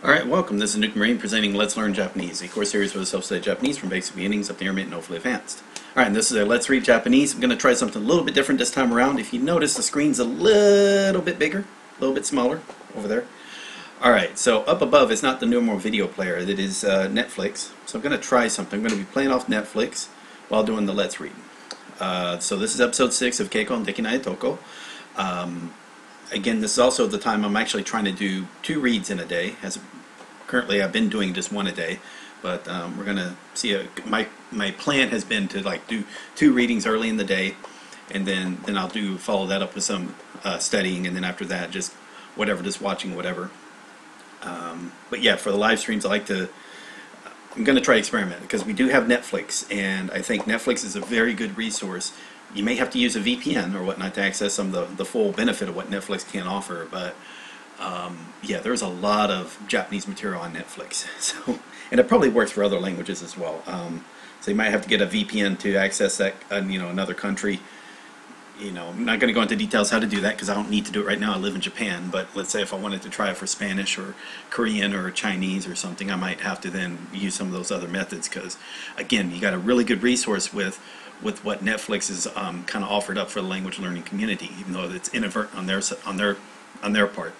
Alright, welcome. This is Nuke Marine presenting Let's Learn Japanese, a course series for the self-study Japanese from basic beginnings up to intermediate and hopefully advanced. Alright, and this is a Let's Read Japanese. I'm going to try something a little bit different this time around. If you notice, the screen's a little bit bigger, a little bit smaller over there. Alright, so up above is not the normal video player, it is uh, Netflix. So I'm going to try something. I'm going to be playing off Netflix while doing the Let's Read. Uh, so this is episode 6 of Keikon Dekinai Toko. Um, again, this is also the time I'm actually trying to do two reads in a day. As currently, I've been doing just one a day, but um, we're gonna see. A, my my plan has been to like do two readings early in the day, and then then I'll do follow that up with some uh, studying, and then after that, just whatever, just watching whatever. Um, but yeah, for the live streams, I like to. I'm going to try experiment because we do have Netflix, and I think Netflix is a very good resource. You may have to use a VPN or whatnot to access some of the, the full benefit of what Netflix can offer, but um, yeah, there's a lot of Japanese material on Netflix. So, and it probably works for other languages as well. Um, so you might have to get a VPN to access that, uh, you know, another country you know, I'm not going to go into details how to do that because I don't need to do it right now. I live in Japan, but let's say if I wanted to try it for Spanish or Korean or Chinese or something, I might have to then use some of those other methods because, again, you got a really good resource with with what Netflix has um, kind of offered up for the language learning community, even though it's inadvertent on their on their on their part.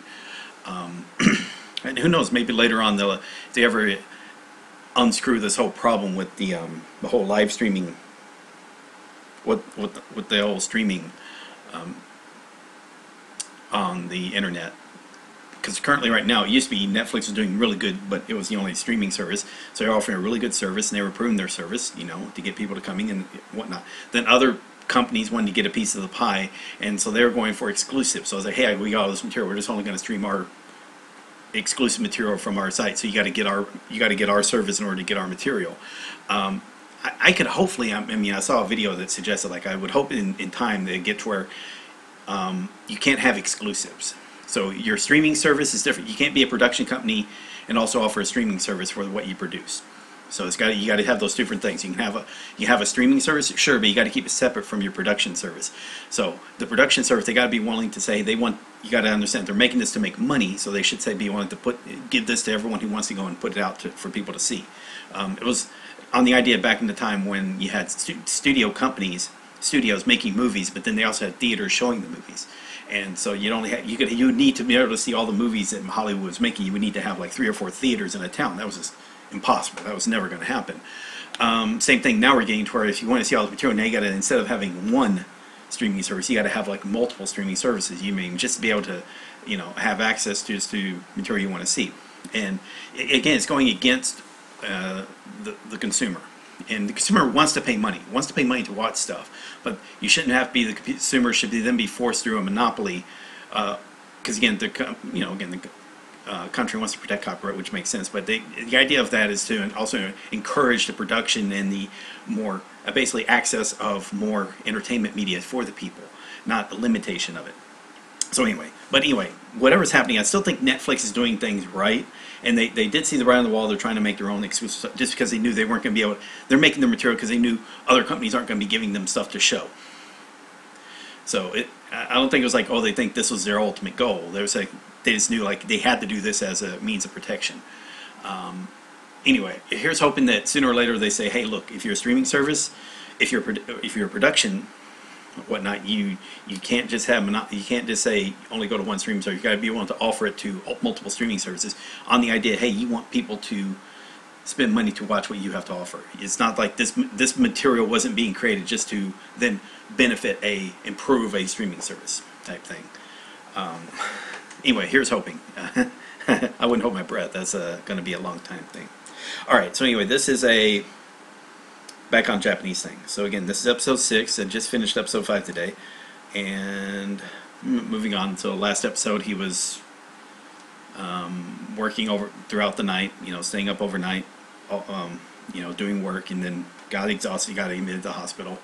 Um, and who knows? Maybe later on they'll if they ever unscrew this whole problem with the um, the whole live streaming with with the, with the whole streaming um, on the internet. Because currently, right now, it used to be Netflix was doing really good, but it was the only streaming service. So they're offering a really good service, and they were improving their service, you know, to get people to coming and whatnot. Then other companies wanted to get a piece of the pie, and so they were going for exclusive. So I was like, hey, we got all this material. We're just only going to stream our exclusive material from our site. So you got to get our you got to get our service in order to get our material. Um, I, I could hopefully, I mean, I saw a video that suggested like I would hope in, in time they get to where um, you can't have exclusives. So your streaming service is different. You can't be a production company and also offer a streaming service for what you produce. So it's got you got to have those different things. You can have a you have a streaming service, sure, but you got to keep it separate from your production service. So the production service, they got to be willing to say they want. You got to understand they're making this to make money, so they should say be willing to put give this to everyone who wants to go and put it out to, for people to see. Um, it was on the idea back in the time when you had stu studio companies, studios making movies, but then they also had theaters showing the movies. And so you'd only have, you could you need to be able to see all the movies that Hollywood was making. You would need to have like three or four theaters in a town. That was just impossible. That was never going to happen. Um, same thing. Now we're getting to where if you want to see all the material, now you got to instead of having one streaming service, you got to have like multiple streaming services. You mean just be able to, you know, have access to just to material you want to see. And again, it's going against uh, the, the consumer. And the consumer wants to pay money, wants to pay money to watch stuff. But you shouldn't have to be, the consumer should be, then be forced through a monopoly. Because uh, again, the, you know, again, the uh, country wants to protect copyright, which makes sense. But they, the idea of that is to also encourage the production and the more, uh, basically access of more entertainment media for the people, not the limitation of it. So anyway, but anyway, whatever's happening, I still think Netflix is doing things right and they, they did see the writing on the wall. They're trying to make their own exclusive just because they knew they weren't going to be able. They're making their material because they knew other companies aren't going to be giving them stuff to show. So it, I don't think it was like, oh, they think this was their ultimate goal. They was like, they just knew like they had to do this as a means of protection. Um, anyway, here's hoping that sooner or later they say, hey, look, if you're a streaming service, if you're if you're a production whatnot. You you can't just have you can't just say only go to one streaming service. You got to be willing to offer it to multiple streaming services on the idea. Hey, you want people to spend money to watch what you have to offer. It's not like this this material wasn't being created just to then benefit a improve a streaming service type thing. Um, anyway, here's hoping. I wouldn't hold my breath. That's uh, going to be a long time thing. All right. So anyway, this is a back on Japanese thing. So again, this is episode six. I just finished episode five today, and moving on. So last episode, he was um, working over throughout the night. You know, staying up overnight. Um, you know, doing work, and then got exhausted. Got admitted to the hospital.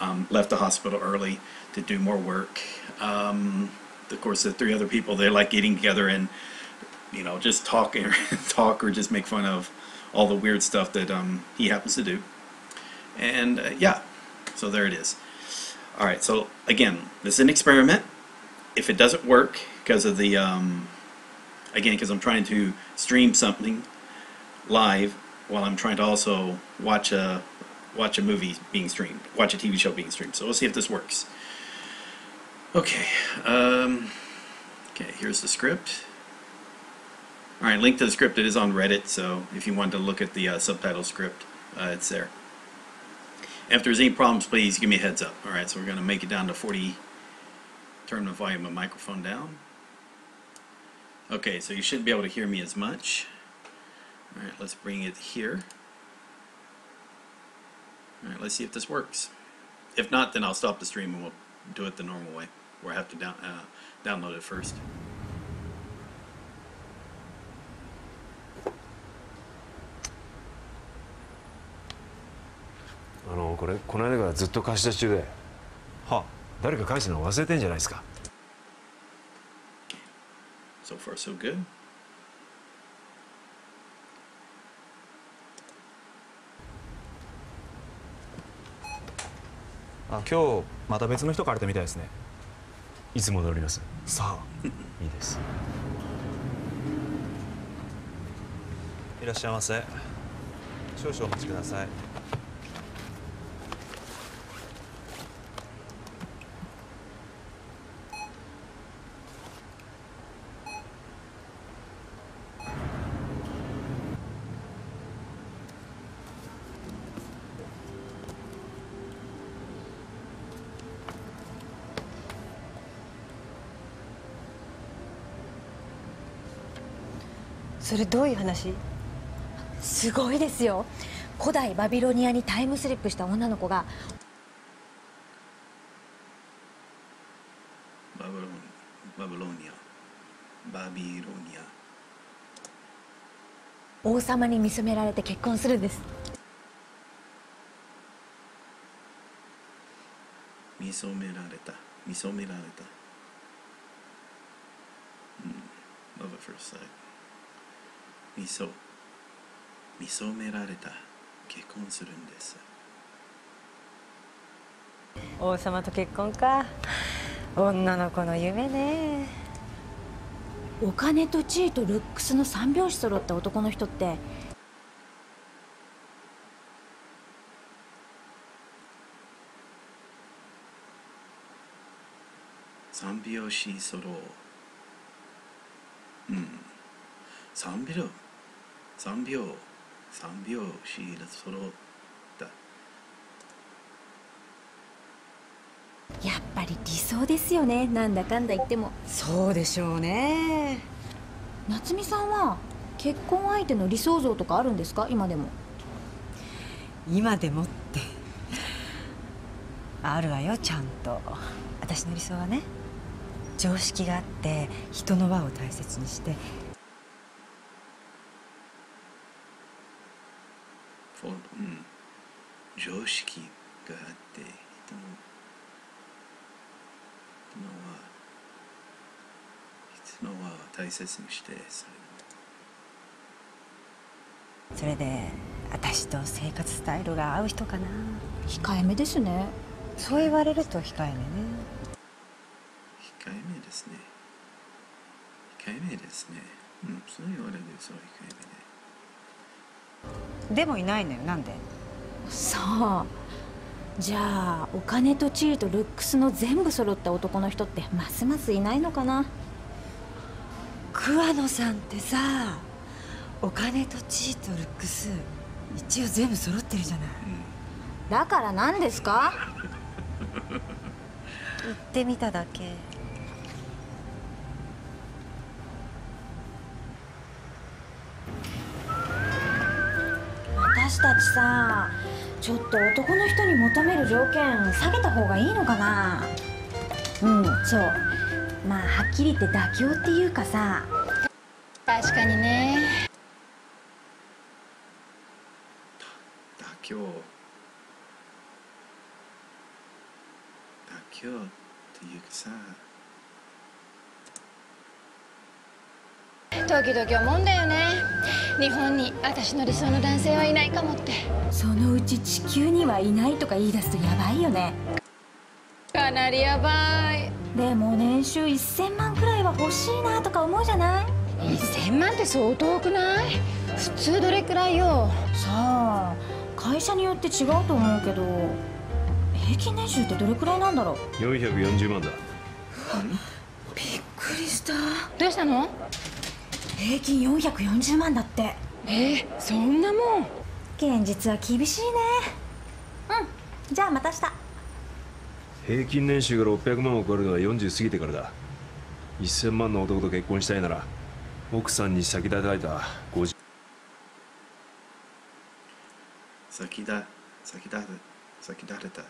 Um, left the hospital early to do more work. Um, of course, the three other people they like getting together and you know just talk or talk or just make fun of all the weird stuff that um, he happens to do. And uh, yeah, so there it is. All right, so again, this is an experiment. If it doesn't work because of the, um, again because I'm trying to stream something live while I'm trying to also watch a watch a movie being streamed, watch a TV show being streamed. So we'll see if this works. Okay, um, okay. Here's the script. All right, link to the script. It is on Reddit, so if you want to look at the uh, subtitle script, uh, it's there. If there's any problems, please give me a heads up. All right, so we're going to make it down to 40. Turn the volume of microphone down. Okay, so you shouldn't be able to hear me as much. All right, let's bring it here. All right, let's see if this works. If not, then I'll stop the stream and we'll do it the normal way, where I have to down, uh, download it first. これこの間からずっと貸し出し中で。は誰か返すの忘れてんじゃないですか。So far, so good. あ今日また別の人借りたみたいですね。いつも通ります？さあ。いいです。いらっしゃいませ。少々お待ちくださいそれどういう話？すごいですよ古代バビロニアにタイムスリップした女の子が Babylon, Babylonia. Babylonia. 王様に見初められて結婚するんです見初められた。見初められた。うん。Love at first sight. 見初。見初められた。結婚するんです。王様と結婚か女の子の夢ねお金と地位とルックスの三拍子揃った男の人って三拍子ソロ。うん。三拍。三拍。三拍子が揃った。やっぱり理想ですよね。なんだかんだ言っても。そうでしょうね。夏美さんは結婚相手の理想像とかあるんですか？今でも。今でもって。あるわよちゃんと。私の理想はね常識があって人の輪を大切にしてフォうん。常識があって、人の、人のは、人のは大切にして、それそれで私と生活スタイルが合う人かな控えめですねそう言われると控えめね控えめですね。控えめですね。うん、そう言われるとそう控えめで。でもいないのよなんで？そう。じゃあお金と地位とルックスの全部揃った男の人ってますますいないのかな？桑野さんってさお金と地位とルックス一応全部揃ってるじゃない？だから何ですか？言ってみただけ私たちさちょっと男の人に求める条件下げた方がいいのかな？うんそう。まあはっきり言って妥協っていうかさ。確かにね。妥協。妥協っていうかさ、時々思うんだよね。日本に私の理想の男性はいないかもって。そのうち地球にはいないとか言い出すとやばいよね。かなりやばい。でも年収1000万くらいは欲しいなとか思うじゃない？1000万って相当多くない？普通どれくらいよ？さあ会社によって違うと思うけど平均年収ってどれくらいなんだろう？440万だ。びっくりした。どうしたの？平均440万だって。えー、そんなもん。現実は厳しいね。うんじゃあまた明日。平均年収が600万を超えるのは40過ぎてからだ。1000万の男と結婚したいなら奥さんに先立たれた50先だ先立て先立てた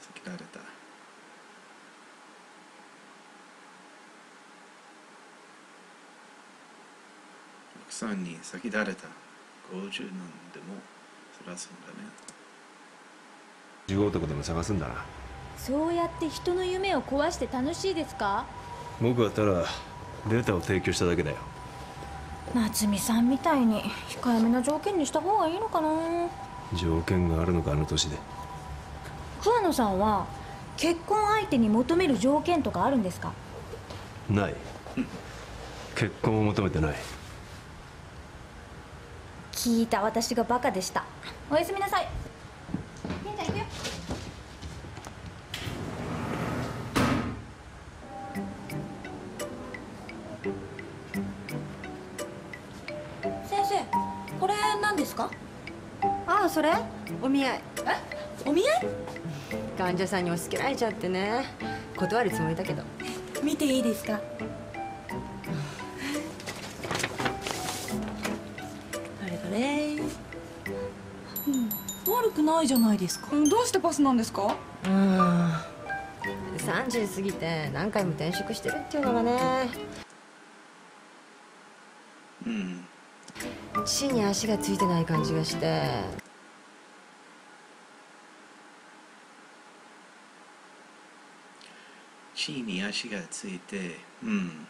先立てたさんに先立てた50なんでもそりゃそうだね。15男でも探すんだな。そうやって人の夢を壊して楽しいですか？僕はただデータを提供しただけだよ。夏美さんみたいに控えめな条件にした方がいいのかな？条件があるのかあの年で。桑野さんは結婚相手に求める条件とかあるんですか？ない。結婚を求めてない聞いた私がバカでした。おやすみなさい。姉ちゃん行くよ。先生これ何ですか？ああそれ？お見合い。お見合い？患者さんに押し付けられちゃってね。断るつもりだけど。見ていいですか？ないじゃないですか。どうしてパスなんですか？うん。30過ぎて何回も転職してるっていうのがね。うん。地に足がついてない感じがして。地に足がついてうん。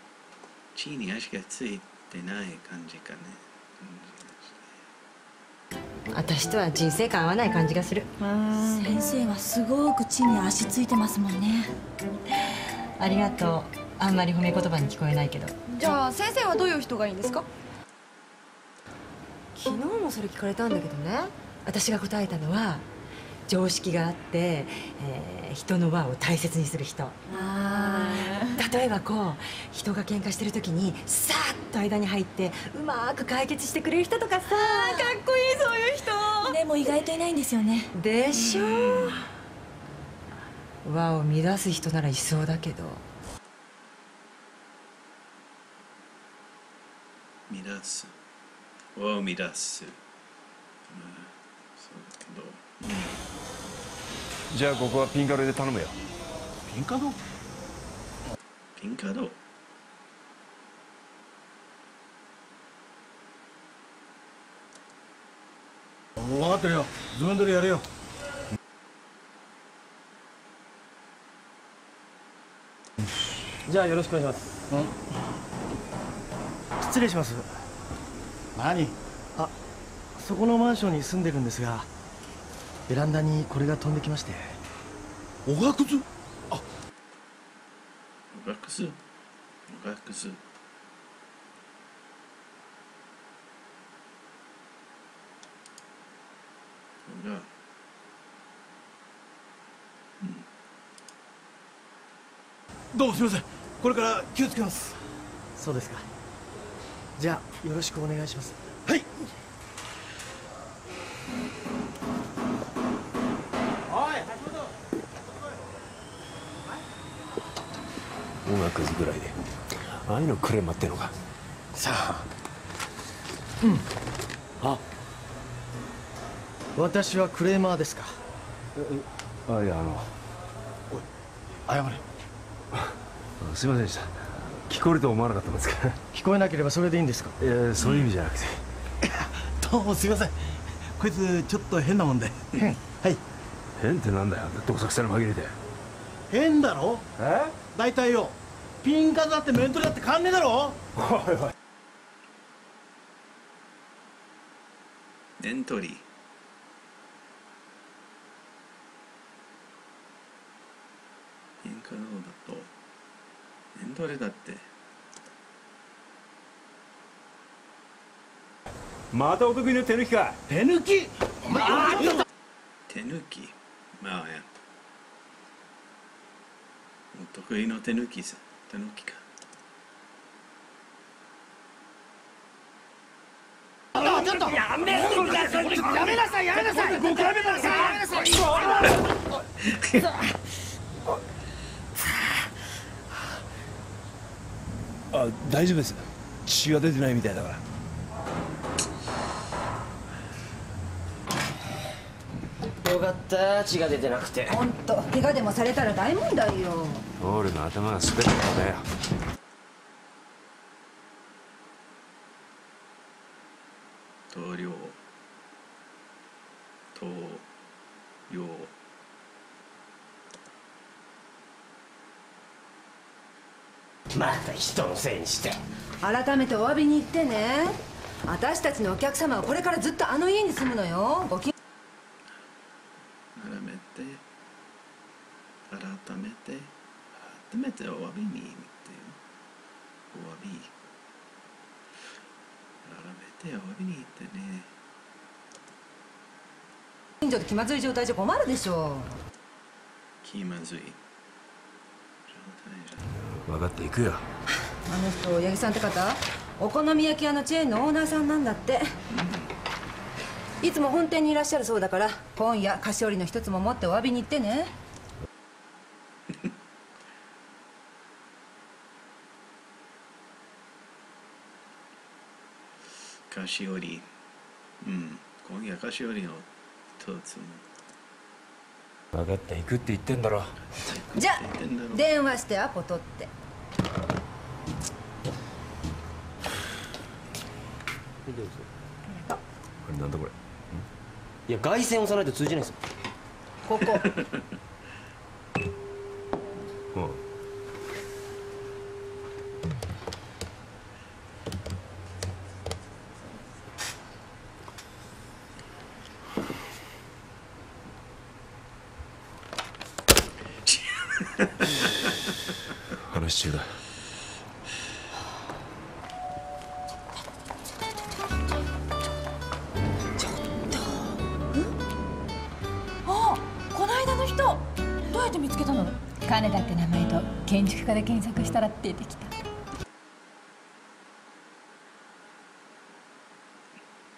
地に足がついてない感じかね私とは人生観合わない感じがする。先生はすごく地に足ついてますもんね。ありがとう。あんまり褒め言葉に聞こえないけど。じゃあ先生はどういう人がいいんですか？昨日もそれ聞かれたんだけどね。私が答えたのは常識があって、えー人の輪を大切にする人。例えばこう人が喧嘩してる時にさーっと間に入ってうまく解決してくれる人とかさかっこいいそういう人。でも意外といないんですよね。でしょ輪を乱す人ならいそうだけど。乱す。を乱す、うん、そうだけどじゃあここはピンカレで頼むよ。ピンカドピンカド分かってるよ。図面通りやるよ。じゃあよろしくお願いします、失礼します。何？あそこのマンションに住んでるんですがベランダにこれが飛んできまして。おがくず？おがくず。おがくず。おがどうもすみません。これから気をつけます。そうですか。じゃあよろしくお願いします。はい音楽ずぐらいで。ああいうのクレーマってのか。さあ。うん。あ。私はクレーマーですか？あいやあの。謝れ。あ すいませんでした。聞こえると思わなかったんですけ聞こえなければそれでいいんですか？どいやそういう意味じゃなくて、どうもすみません。こいつちょっと変なもんで。変？はい。変ってなんだよ。どこさくさに紛れて。変だろ？え？大体よピンカズだってメントリだって変わんねえだろ？おいおいエントリー。ピンカドだと。エントリーだって。またお得意の手抜きか。手抜き？まあ手抜き？まあや。お得意の手抜きさ手抜きかちょっと。やめやめなさいやめなさいやめなさいやめなさい。やめなさい。あ大丈夫です。血が出てないみたいだから。よかった。血が出てなくて。本当怪我でもされたら大問題よ俺の頭が滑ったんだよ。投了投了また人のせいにして。改めてお詫びに行ってね。私たちのお客様はこれからずっとあの家に住むのよ。ごき改めて改めて改めてお詫びに見てよお詫び改めてお詫びに行ってね。近所で気まずい状態じゃ困るでしょ気まずい状態じゃ。分かっていくよ。あの人八木さんって方？お好み焼き屋のチェーンのオーナーさんなんだって。いつも本店にいらっしゃるそうだから今夜菓子折りの一つも持ってお詫びに行ってね菓子折り。うん。今夜菓子折りの一つも。分かっていくって言ってんだろ。じゃあ電話してアポ取って。これなんだこれ。いや外線押さないと通じないですよ。ここ。うん中だあこの間の人どうやって見つけたの？金田って名前と建築家で検索したら出てきた。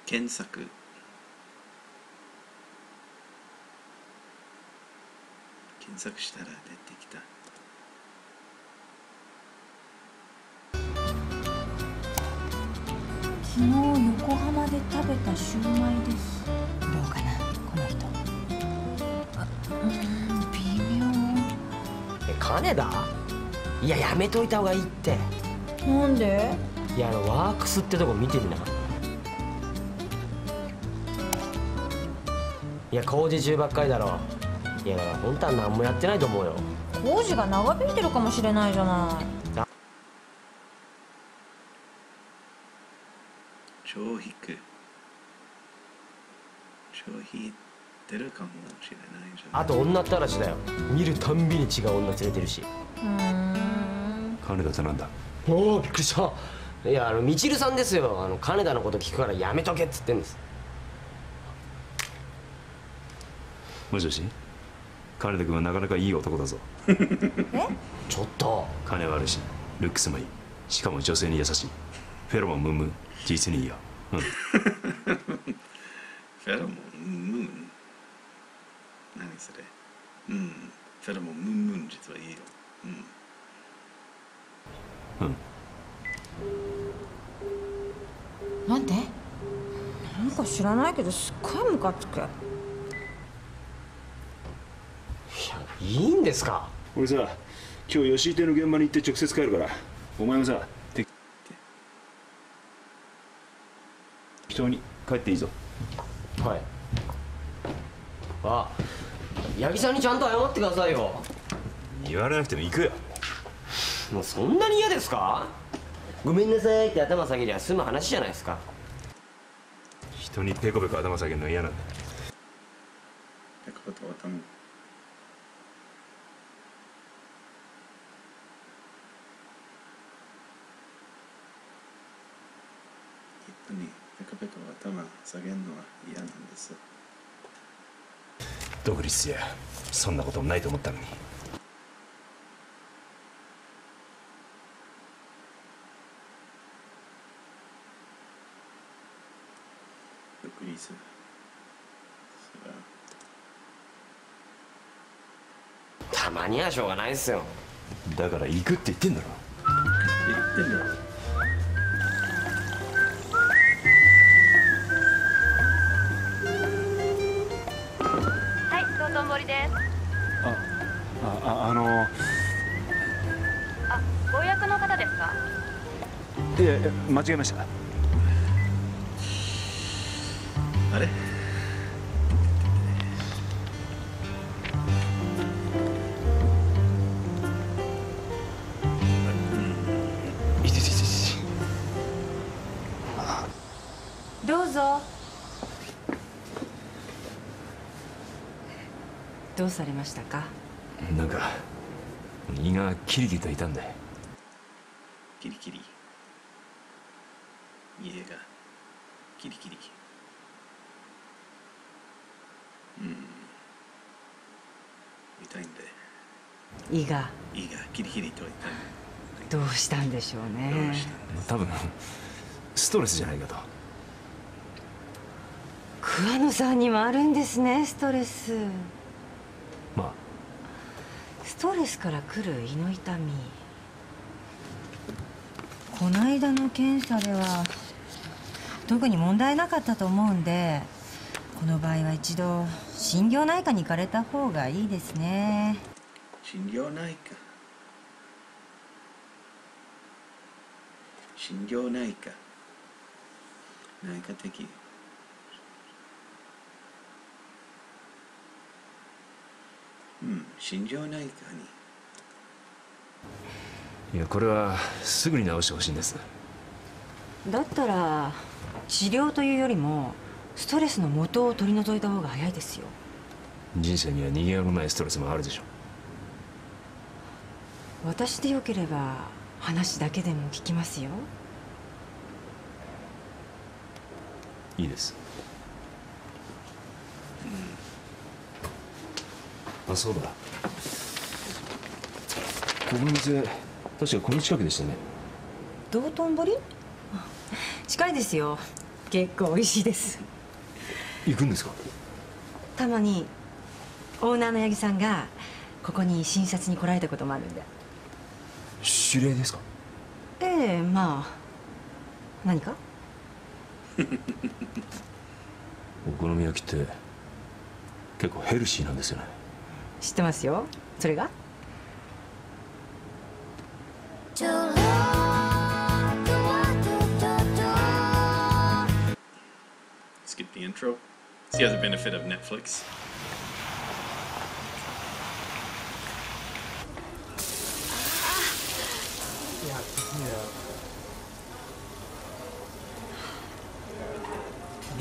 検索。検索したら出てきた昨日横浜で食べたシューマイです。どうかなこの人。あうん微妙。え金田？いややめといた方がいいって。なんで？いやあのワークスってとこ見てみな。いや工事中ばっかりだろ。いやだから本当は何もやってないと思うよ。工事が長引いてるかもしれないじゃない超引く超引いてるかもしれないじゃんあと女ったらしだよ。見るたんびに違う女連れてるし。うーん金田ってなんだ？おおびっくりした。いやあのみちるさんですよ。あの金田のこと聞くからやめとけっつってんです。もしもし？金田君はなかなかいい男だぞちょっと。金はあるしルックスもいいしかも女性に優しいフェロモンムンムン実にいいよ。うん。フェロモンムーン。何それ？うん。フェロモンムーンムーン実はいいよ。うん。うん。なんで？なんか知らないけどすっごいムカつく。いいんですか？俺さ今日吉井邸の現場に行って直接帰るからお前もさ適当に帰っていいぞ。はい。あ、八木さんにちゃんと謝ってくださいよ。言われなくても行くよ。もうそんなに嫌ですか？ごめんなさいって頭下げりゃ済む話じゃないですか。人にペコペコ頭下げるの嫌なんだ。ペコと頭。きっとねペコペコ頭下げるのは嫌なんです。独立や。そんなこともないと思ったのに。独立。それは。たまにはしょうがないっすよ。だから行くって言ってんだろ。言ってんだろああのあご予約の方ですか？いや間違えました。あれ？どうぞ。どうされましたか？なんか胃がキリキリと痛んで。キリキリ。家がキリキリ。うん。痛いんで。胃が。胃がキリキリと痛い。どうしたんでしょうね。多分ストレスじゃないかと。桑野さんにもあるんですねストレスレスから来る胃の痛み。この間の検査では特に問題なかったと思うんでこの場合は一度心療内科に行かれた方がいいですね。心療内科。心療内科。内科的。うん。心療内科に。いやこれはすぐに治してほしいんです。だったら治療というよりもストレスの元を取り除いた方が早いですよ。人生には逃げようのないストレスもあるでしょ私でよければ話だけでも聞きますよ。いいですあそうだ。ここの店確かこの近くでしたね。道頓堀？近いですよ。結構美味しいです。行くんですか？たまにオーナーの八木さんがここに診察に来られたこともあるんで。知り合いですか？ええまあ何か？お好み焼きって結構ヘルシーなんですよね知ってますよそれが skip the intro it's the other benefit of Netflix いやい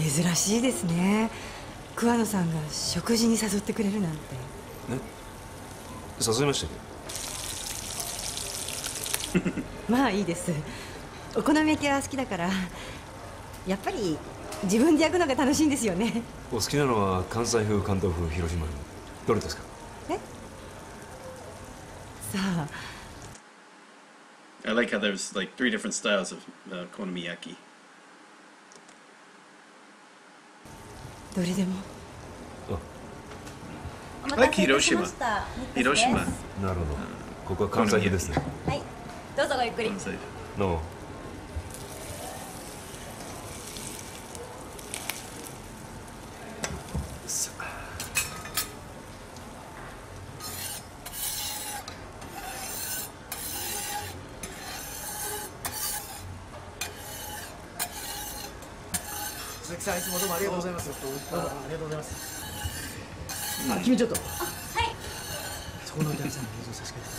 や珍しいですね桑野さんが食事に誘ってくれるなんて誘いましたけ？ど まあいいです。お好み焼きは好きだからやっぱり自分で焼くのが楽しいんですよね。お好きなのは関西風関東風広島風どれですか？さあ。I like how there's like three different styles of uh, konomiyaki どれでも like せいたし Hiroshima ました。広島。なるほど。ここは関西風ですね。はい。どうぞごゆっくり。さんいつもどうもありがとうございます。どうも。ありがとうございますあ君ちょっと。はい。そこのお客さんに映像差し替えて。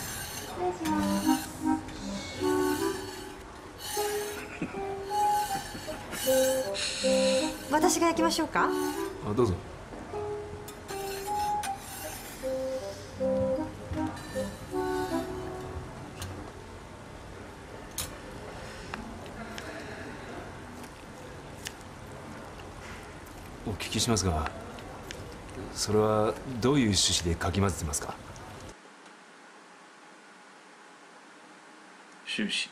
私が焼きましょうか？あどうぞ。お聞きしますがそれはどういう趣旨でかき混ぜてますか？終始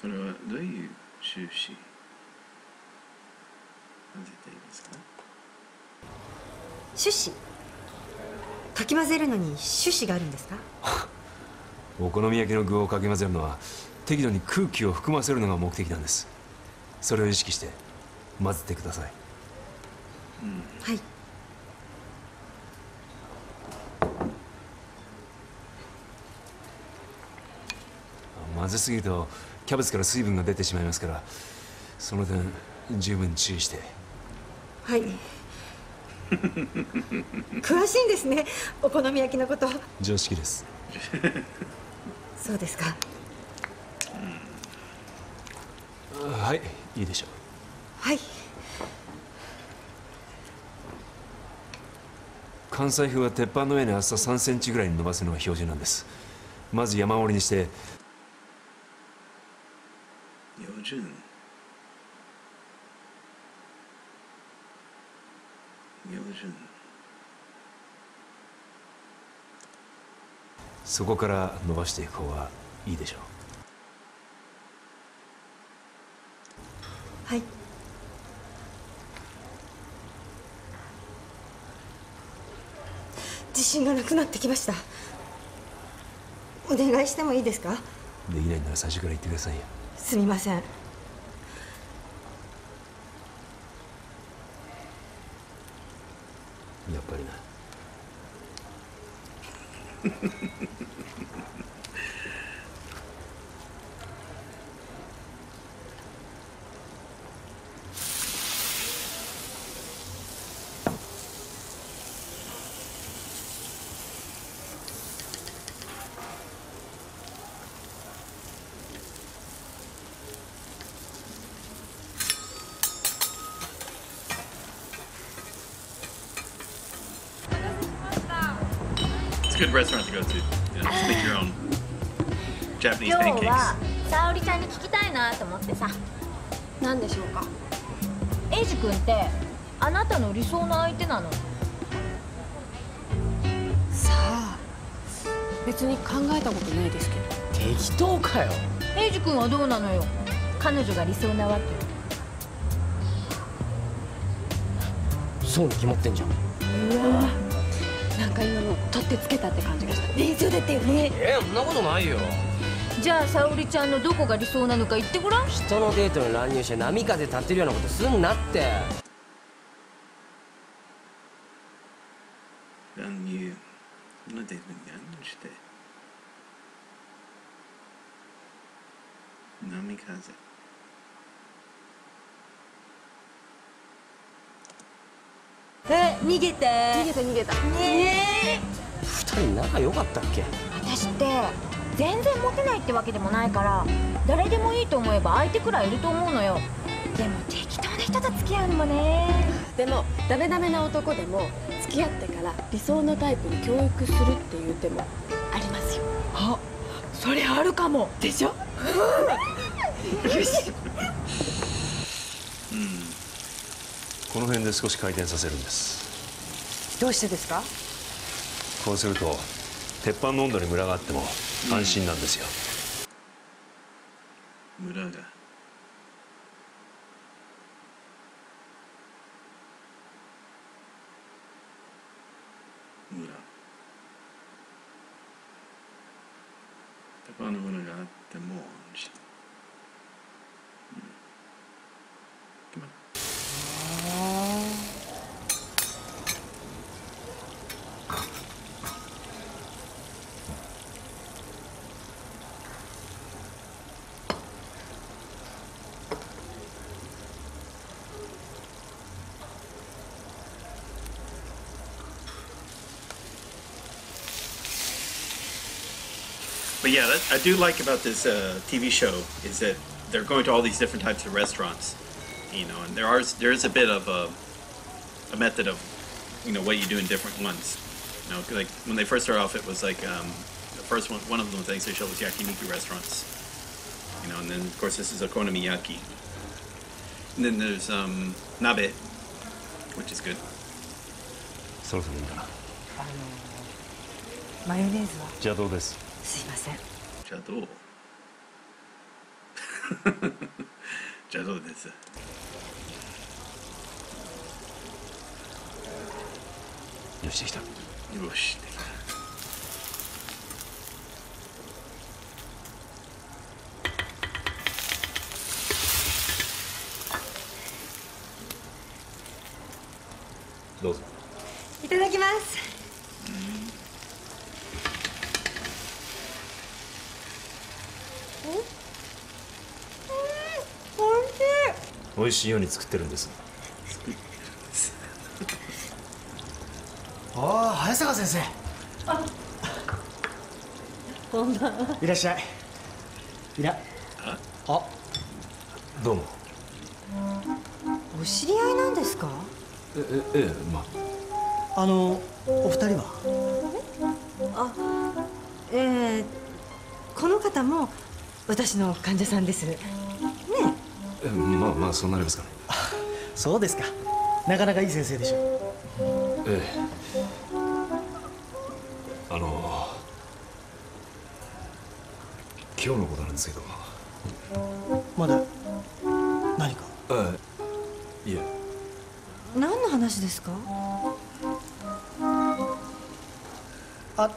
それはどういう終始混ぜていますか？種子かき混ぜるのに種子があるんですか？お好み焼きの具をかき混ぜるのは適度に空気を含ませるのが目的なんですそれを意識して混ぜてください。はい。混ぜすぎるとキャベツから水分が出てしまいますからその点十分注意して。はい。詳しいんですねお好み焼きのこと。常識です。そうですか。はいいいでしょう。はい。関西風は鉄板の上に厚さ3センチぐらいに伸ばすのが標準なんです。まず山盛りにして。標準。標準。そこから伸ばしていく方がいいでしょうはい。自信がなくなってきました。お願いしてもいいですか？できないなら最初から言ってくださいよ。すみません。やっぱりな「good restaurant to go to. You know, just make your own Japanese 今日 pancakes." は沙織ちゃんに聞きたいなと思ってさ。何でしょうか？エイジ君ってあなたの理想の相手なの？さあ別に考えたことないですけど。適当かよ。エイジ君はどうなのよ？彼女が理想なわけ。そうに決まってんじゃん。うわなんか今の取ってつけたって感じがした。ねそうだったよ。ねえそんなことないよ。じゃあ沙織ちゃんのどこが理想なのか言ってごらん。人のデートに乱入して波風立ってるようなことすんなって全然モテないってわけでもないから誰でもいいと思えば相手くらいいると思うのよ。でも適当な人と付き合うのもね。でもダメダメな男でも付き合ってから理想のタイプに教育するっていう手もありますよ。あそれあるかも。でしょ？よしこの辺で少し回転させるんです。どうしてですか？こうすると鉄板の温度にムラがあっても安心なんですよ、村が But yeah, that, I do like about this uh, TV show is that they're going to all these different types of restaurants, you know, and there are there is a bit of a, a method of, you know, what you do in different ones. You know, 'cause, like when they first started off, it was like um, the first one. One of the things they showed was yakiniku restaurants. You know, and then of course this is okonomiyaki. And then there's um, nabe, which is good. そろそろいいかなマヨネーズは邪道です すいません Jado. Jado です？よしできたよし、できた。どうぞいただきますおいしい美味しいように作ってるんです。ああ早坂先生。こんばんは。いらっしゃい。いら。あ。どうも。お知り合いなんですか？ええええまあ。あのお二人は？あええこの方も私の患者さんですまあまあそうなりますかね。そうですか。なかなかいい先生でしょ。ええ。あの今日のことなんですけど。まだ何か？ええいえ。何の話ですか？あ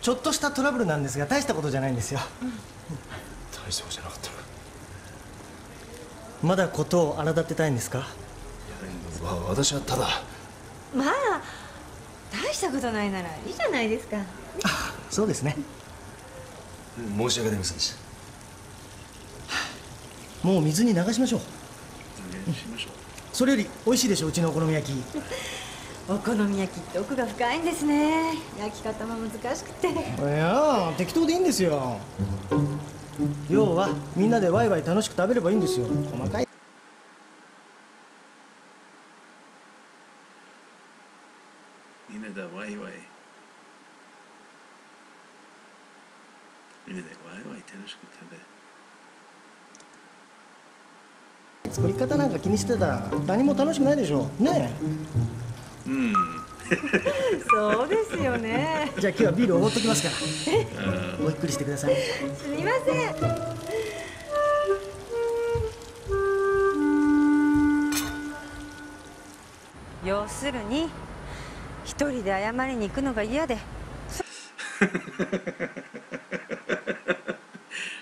ちょっとしたトラブルなんですが大したことじゃないんですよ。大したことじゃまだことを荒立てたいんですか？わ私はただ。まあ大したことないならいいじゃないですか。そうですね。申し訳ありませんでした。もう水に流しましょう。しましょう。それより美味しいでしょうちのお好み焼き。お好み焼きって奥が深いんですね。焼き方も難しくて。いやー適当でいいんですよ要はみんなでワイワイ楽しく食べればいいんですよ細かいみんなでワイワイ。みんなでワイワイ楽しく食べ。作り方なんか気にしてたら何も楽しくないでしょねうん。そうですよね。えじゃあ今日はビールおごっときますから。ごゆっくりしてください。すみません。要するに一人で謝りに行くのが嫌で。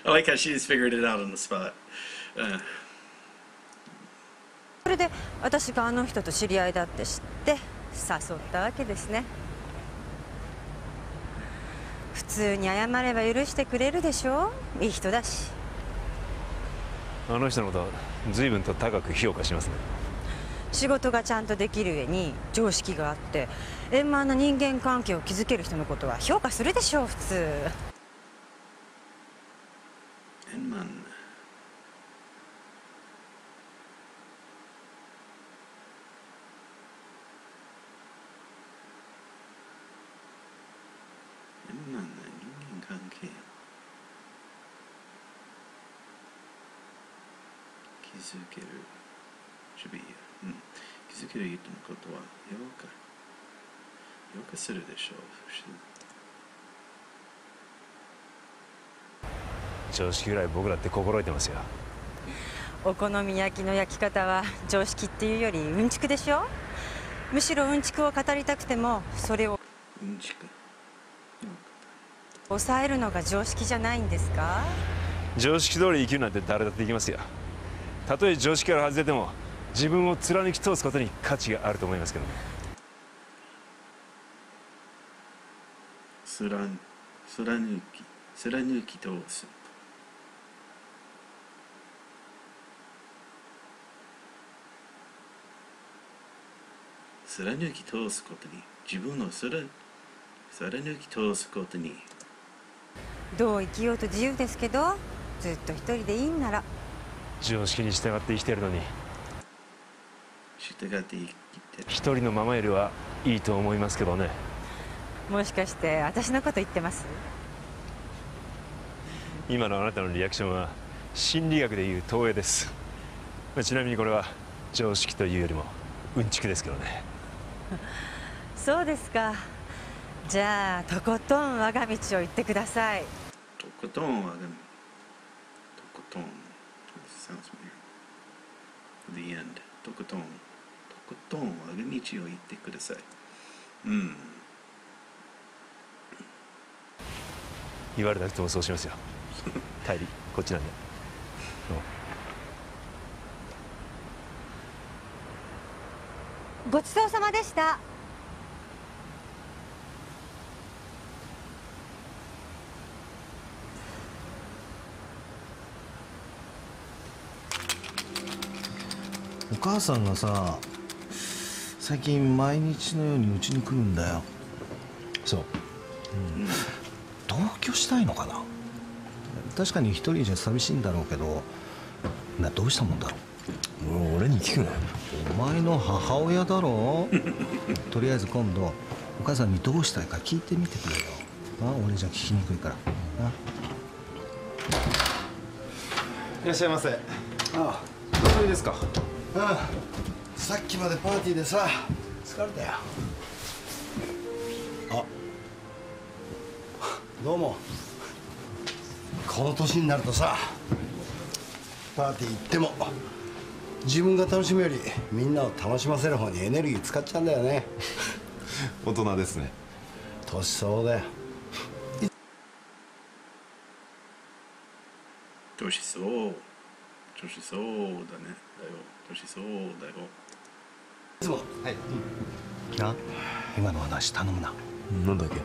I like how she just figured it out on the spot. Uh, それで私があの人と知り合いだって知って誘ったわけですね。普通に謝れば許してくれるでしょ？いい人だし。あの人のこと随分と高く評価しますね。仕事がちゃんとできる上に常識があって円満な人間関係を築ける人のことは評価するでしょう普通。Enman. Enman な人間関係気づける should be うん。気づける人のことは評価評価するでしょう。常識ぐらい僕だって心得てますよ。お好み焼きの焼き方は常識っていうよりうんちくでしょむしろうんちくを語りたくてもそれをうんちく。抑えるのが常識じゃないんですか？常識通り生きるなんて誰だってできますよ。たとえ常識から外れても自分を貫き通すことに価値があると思いますけどね。貫貫き貫き通す。貫き通すことに自分を貫貫き通すことに。どう生きようと自由ですけどずっと一人でいいんなら。常識に従って生きてるのに一人のままよりはいいと思いますけどね。もしかして私のこと言ってます？今のあなたのリアクションは心理学でいう投影です、まあちなみにこれは常識というよりもうんちくですけどね。そうですか。じゃあとことん我が道を行ってください。とことんはでもとことん sounds weird the end とことん。とことん我が道を行ってください。うん。言われなくてもそうしますよ。帰りこっちなんで。ごちそうさまでした。お母さんがさ最近毎日のようにうちに来るんだよ。そう、うん、同居したいのかな？確かに一人じゃ寂しいんだろうけどなどうしたもんだろう？俺に聞くなお前の母親だろ？とりあえず今度お母さんにどうしたいか聞いてみてくれよ。あ俺じゃ聞きにくいから。いらっしゃいませ。ああ。お一人ですか？ああさっきまでパーティーでさ疲れたよ。あ。どうも。この年になるとさパーティー行っても自分が楽しむよりみんなを楽しませる方にエネルギー使っちゃうんだよね。大人ですね。年相応だよ。年そう年そうだね。だよ。年そうだよいつもはい、な？今の話頼むな。なんだっけ？い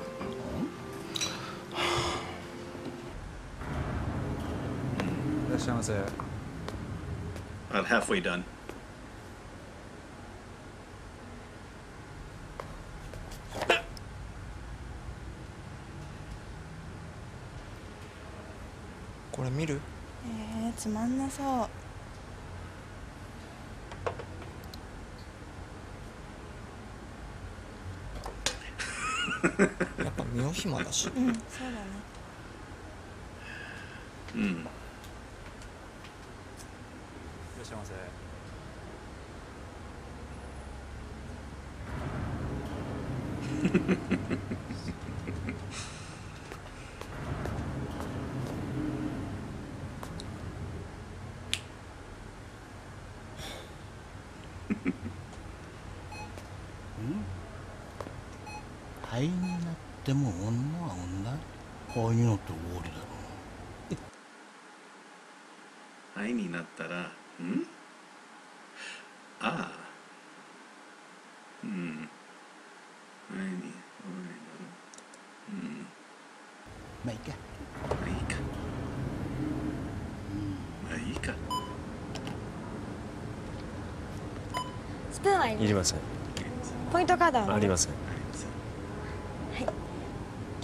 らっしゃいませ。About halfway done. これ見る？えー、つまんなそう身の暇だし。うんそうだね。うん。いらっしゃいませ肺になっても女は女。こういうのって合理だろ肺になったらん？ああ。うん。肺にうん。まあいいか。まあいいか。まあいいか。スプーンはいいりません。ポイントカードは？ありません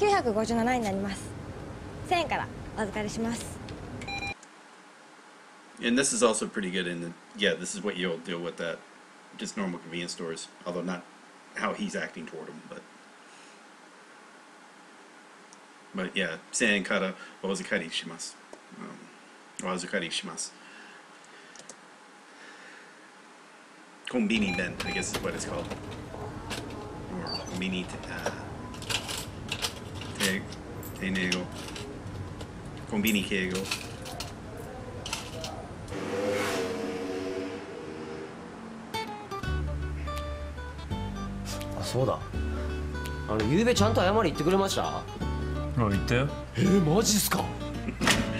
957円になります1000円からお預かりします And this is also pretty good in the yeah, this is what you'll deal with at just normal convenience stores, although not how he's acting toward them, but but yeah, 1000円からお預かりします。Um, お預かりします。コンビニ弁 I guess is what it's called. Or コンビニて、uh, て丁寧語。コンビニ敬語。あそうだ。あの昨べちゃんと謝り言ってくれました？あ言ったよ。えー、マジっすか？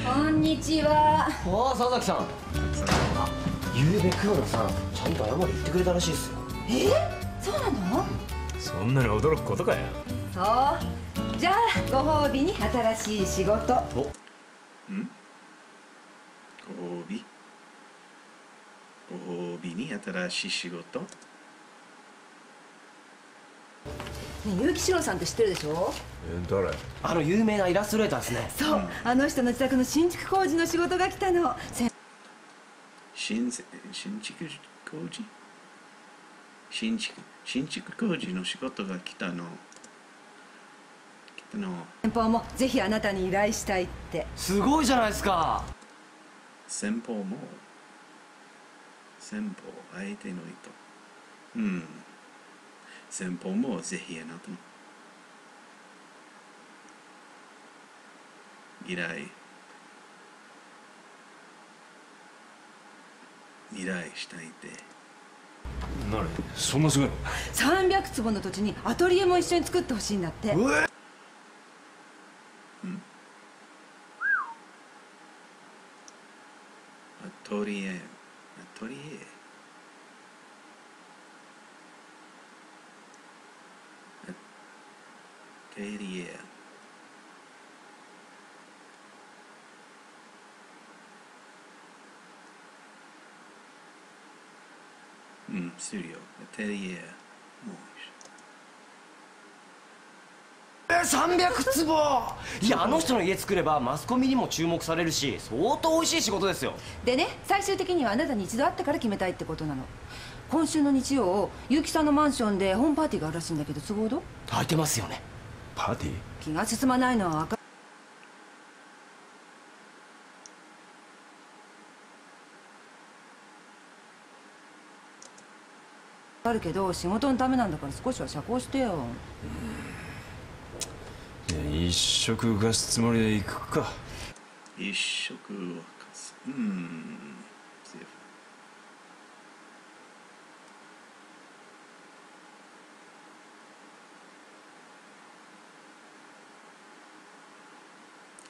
こんにちは。ああ佐々木さん。あ昨べ桑名さんちゃんと謝り言ってくれたらしいっすよ。えそうなの？そんなに驚くことかよ。そうじゃあご褒美に新しい仕事。ん？ご褒美？ご褒美に新しい仕事？ね結城四郎さんって知ってるでしょ？え誰？あの有名なイラストレーターですね。そう、あの人の自宅の新築工事の仕事が来たの。せ新せ新築工事？新築新築工事の仕事が来たのの。先方もぜひあなたに依頼したいって。すごいじゃないですか。先方も先方相手の人。うん。先方もぜひあなたの。依頼。依頼したいって。何？そんなすごいの？300坪の土地にアトリエも一緒に作ってほしいんだって。アトリエアトリエアトリエうんスタジオアトリエもうえ300坪。いやあの人の家作ればマスコミにも注目されるし相当美味しい仕事ですよ。でね最終的にはあなたに一度会ってから決めたいってことなの。今週の日曜結城さんのマンションでホームパーティーがあるらしいんだけど都合どう？空いてますよね。パーティー？気が進まないのは分かあるけど仕事のためなんだから少しは社交してよ。いや一食浮かすつもりで行くか。一食沸かす。うん。セーフ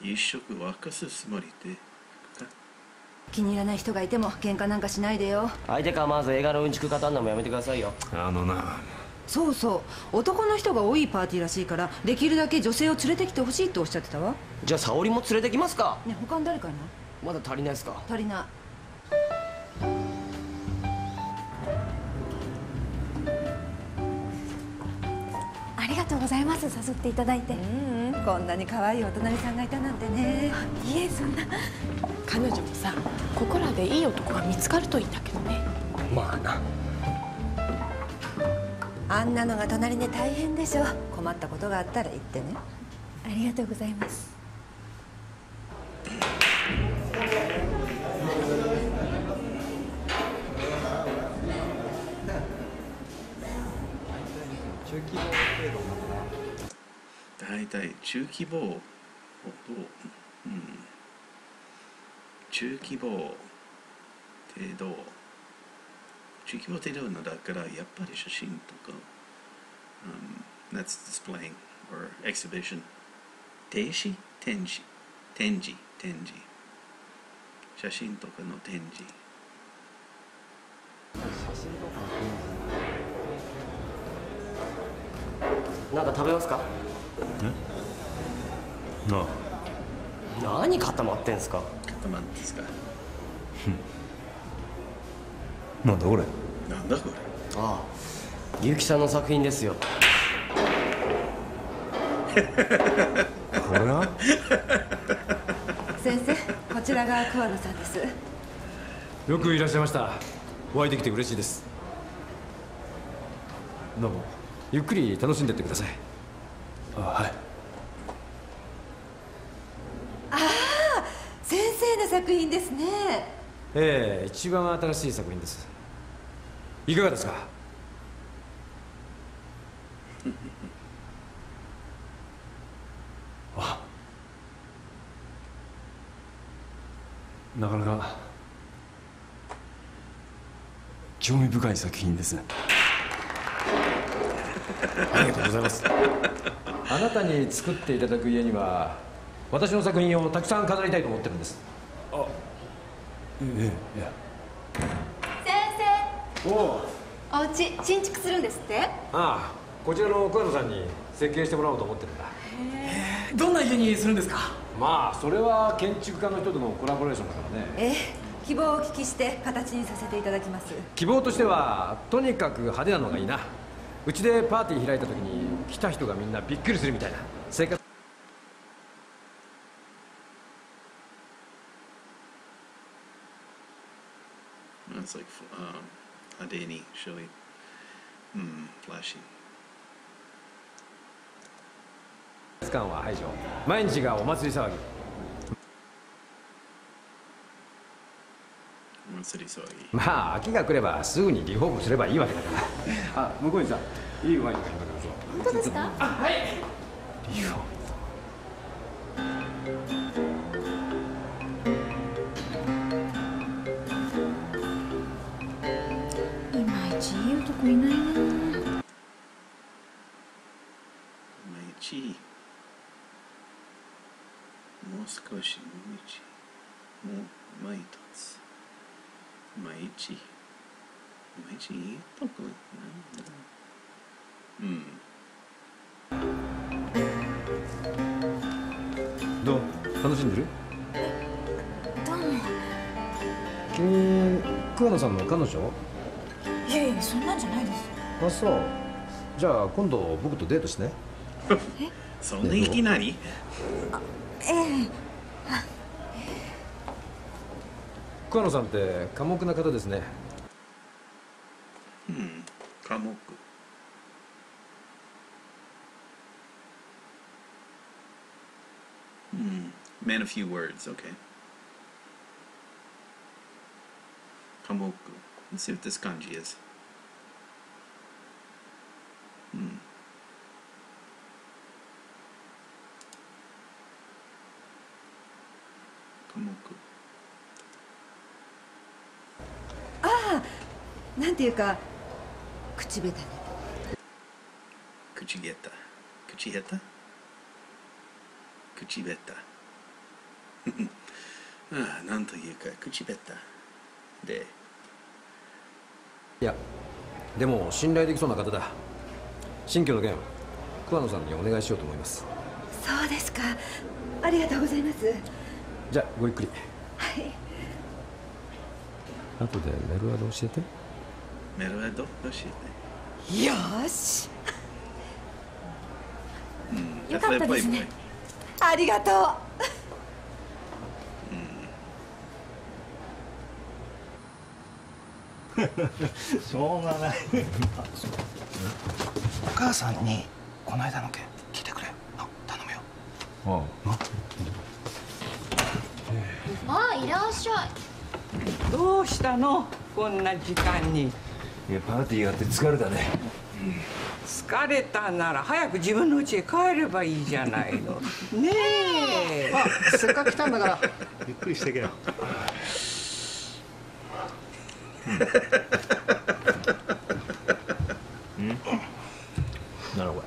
一食沸かすつもりで。気に入らない人がいても喧嘩なんかしないでよ。相手構わず映画のうんちく語るのもやめてくださいよ。あのなそうそう。男の人が多いパーティーらしいからできるだけ女性を連れてきてほしいっておっしゃってたわ。じゃあ沙織も連れてきますか？ね他に誰かいな？いまだ足りないですか？足りない。ありがとうございます。誘っていただいて。うんこんなに可愛いお隣さんがいたなんてね。いえそんな。彼女もさここらでいい男が見つかるといいんだけどね。まあなあんなのが隣で大変でしょ。困ったことがあったら言ってね。ありがとうございます。大体中規模をうん、中規模程度中規模程度のだからやっぱり写真とか、um, that's displaying or exhibition 停止？展示？展示？展示。写真とかの展示。なんか食べますか？なあ。何固まってんすか？固まってんすか？なんだこれ？なんだこれ。ああ結城さんの作品ですよ。これな先生こちらが桑野さんです。よくいらっしゃいました。お会いできて嬉しいです。どうも。ゆっくり楽しんでってください。あはい。ああ先生の作品ですね。ええ一番新しい作品ですいかがですか？なかなか興味深い作品ですね。ありがとうございます。あなたに作っていただく家には私の作品をたくさん飾りたいと思ってるんです。あええいやおお生お家新築するんですって？ああこちらの桑野さんに設計してもらおうと思ってるんだ。どんな家にするんですか？まあそれは建築家の人とのコラボレーションだからね。ええ希望をお聞きして形にさせていただきます。希望としてはとにかく派手なのがいいな。うちでパーティー開いた時に来た人がみんなびっくりするみたいな。生活 like um, Adeni, Shelly. Hmm, flashy. 感は排除。毎日がお祭り騒ぎ。するそういまあ秋が来ればすぐにリフォームすればいいわけだから。あ向こうにさいいワインが今からそう。本当ですか？あはい。リフォームいちいないな毎日もう少しもう一もう毎つ毎日毎日いい男なんだ。うん。どう？楽しんでる？どうも君桑野さんの彼女？いやそん。なんじゃないですあそう。じゃあ今度僕とデートして。ねそんないきなり？ええ。桑野さんって寡黙な方ですね。うん科目うん man a few words okay 科目 let's see what this kanji is うん。科目ああなんていうか口下手ね口下手。口下手？口下手。ああなんというか口下手。で。いやでも信頼できそうな方だ新居の件桑野さんにお願いしようと思います。そうですか。ありがとうございます。じゃあごゆっくり。はい。後でメルアド教えて。メロエド教えよーし。て、うん、よかったですね。ありがと しょうがない お母さんにこの間の件聞いてくれ。あ頼むよ。ああ。いらっしゃい。どうしたの？こんな時間に。いやパーティーがあって疲れたね。疲れたなら早く自分の家へ帰ればいいじゃないの。ねえ。あせっかく来たんだから。ゆっくりしてけよ ほど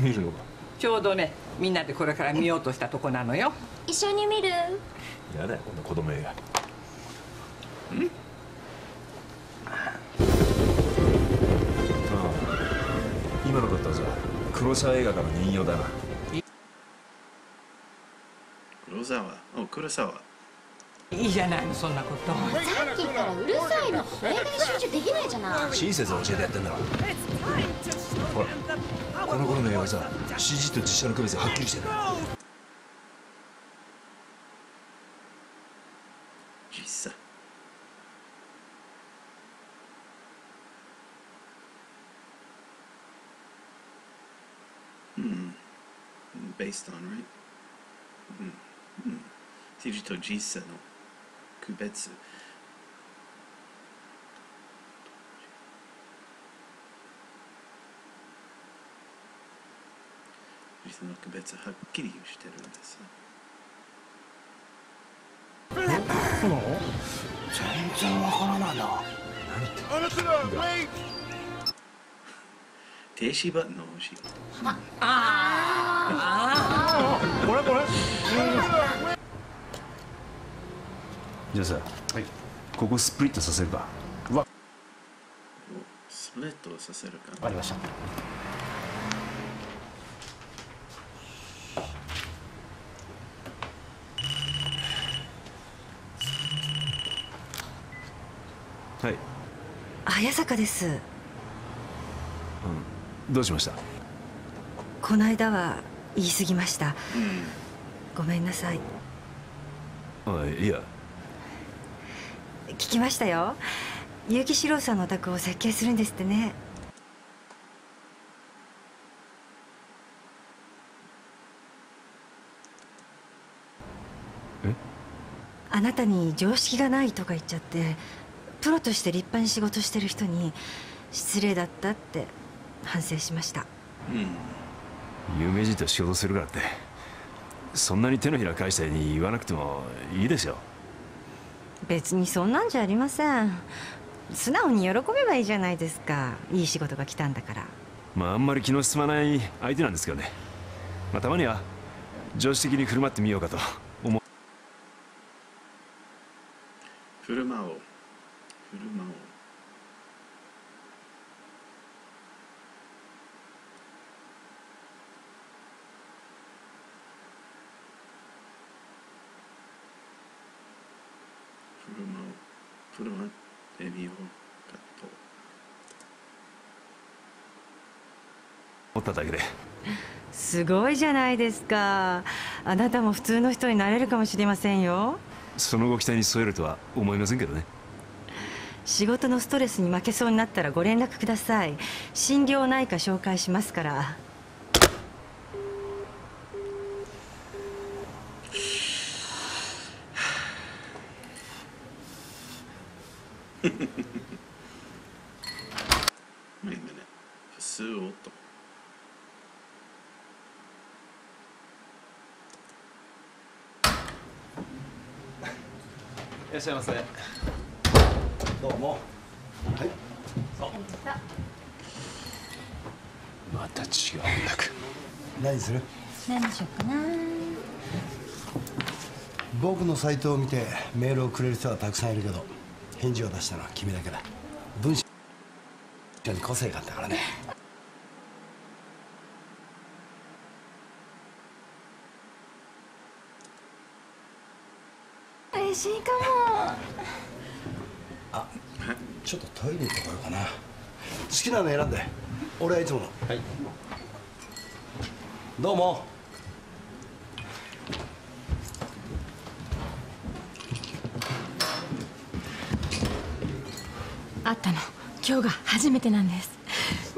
見るのかちょうどねみんなでこれから見ようとしたとこなのよ。一緒に見る？やだよこんな子供映画。ああ今のだったらさ黒沢映画からの引用だな。黒沢？お黒沢いいじゃないのそんなこと。さっきからうるさいの。映画に集中できないじゃない。親切教えてやってんだろほらこの頃の映画さ CG と実写の区別がはっきりしてる。実際うん。based on right うん。うん。CG と実写の区別。実際の区別はっきりしてるんです。そうなの全然わからないな。停止バトンの欲しいあこれこれじゃあさ、ここスプリットさせるか。スプレットをさせるか。わかりました。はい。早坂です。どうしました？この間は言い過ぎました。ごめんなさい。あいや聞きましたよ。結城四郎さんのお宅を設計するんですってね。え？あなたに常識がないとか言っちゃってプロとして立派に仕事してる人に失礼だったって反省しました。有名人と仕事するからってそんなに手のひら返したように言わなくてもいいですよ別にそんなんじゃありません。素直に喜べばいいじゃないですか。いい仕事が来たんだから。まああんまり気の進まない相手なんですけどね。まあたまには常識的に振る舞ってみようかと思う振る舞おう振る舞おう振る舞おう振る舞ってみようかと思っただけで。すごいじゃないですか。あなたも普通の人になれるかもしれませんよ。そのご期待に添えるとは思いませんけどね。仕事のストレスに負けそうになったらご連絡ください。心療内科紹介しますから。まあいいんだね吸う音いらっしゃいませ。どうも。はい。また違う役何する？何しようかな。僕のサイトを見てメールをくれる人はたくさんいるけど返事を出したのは君だけだ。文章に個性があったからね。嬉しいかも。あちょっとトイレ行ってこようかな。好きなの選んで。俺はいつもの。はい。どうも。会ったの。今日が初めてなんです。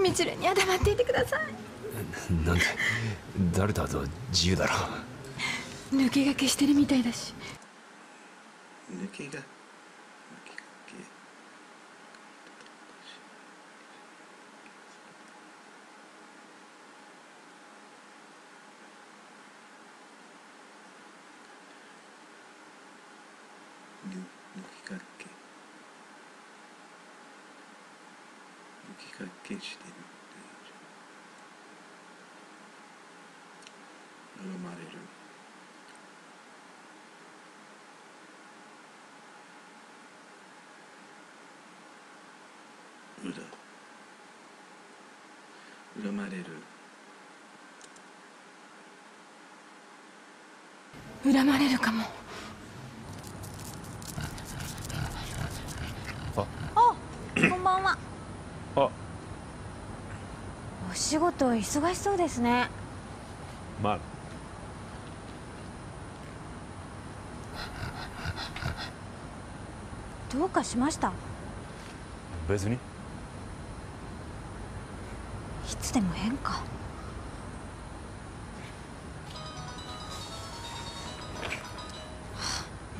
みちるには黙っていてください。なんで？誰と会うと自由だろ抜け駆けしてるみたいだし。抜けが抜きかけ抜きかけしてみて生まれる裏恨まれる。恨まれるかも。あこんばんは。あ。お仕事忙しそうですね。まあ。どうかしました？別にいつでも変か。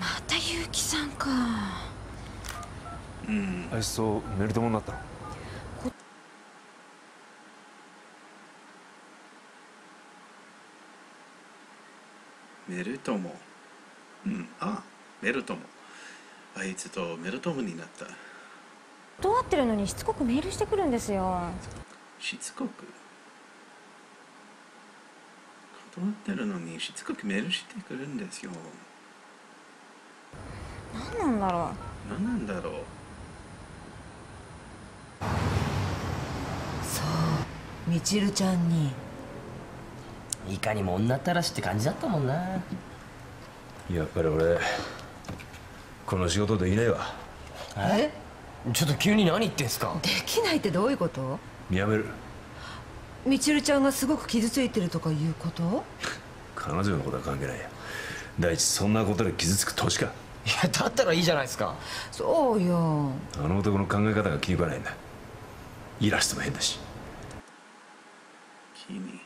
また結城さんか。うん。あいつとメルトモになったの？メルトモうん。あメルトモあいつとメルトモになった。断ってるのにしつこくメールしてくるんですよしつこく。断ってるのにしつこくメールしてくるんですよ。何なんだろ何なんだろう。そう。みちるちゃんに。いかにも女ったらしって感じだったもんな。やっぱり俺この仕事できないわ。え？ちょっと急に何言ってんすか？できないってどういうこと？やめる。みちるちゃんがすごく傷ついてるとかいうこと？彼女のことは関係ないよ第一そんなことで傷つく年か。いやだったらいいじゃないですか。そうよ。あの男の考え方が気に食わないんだいらしても変だし。気に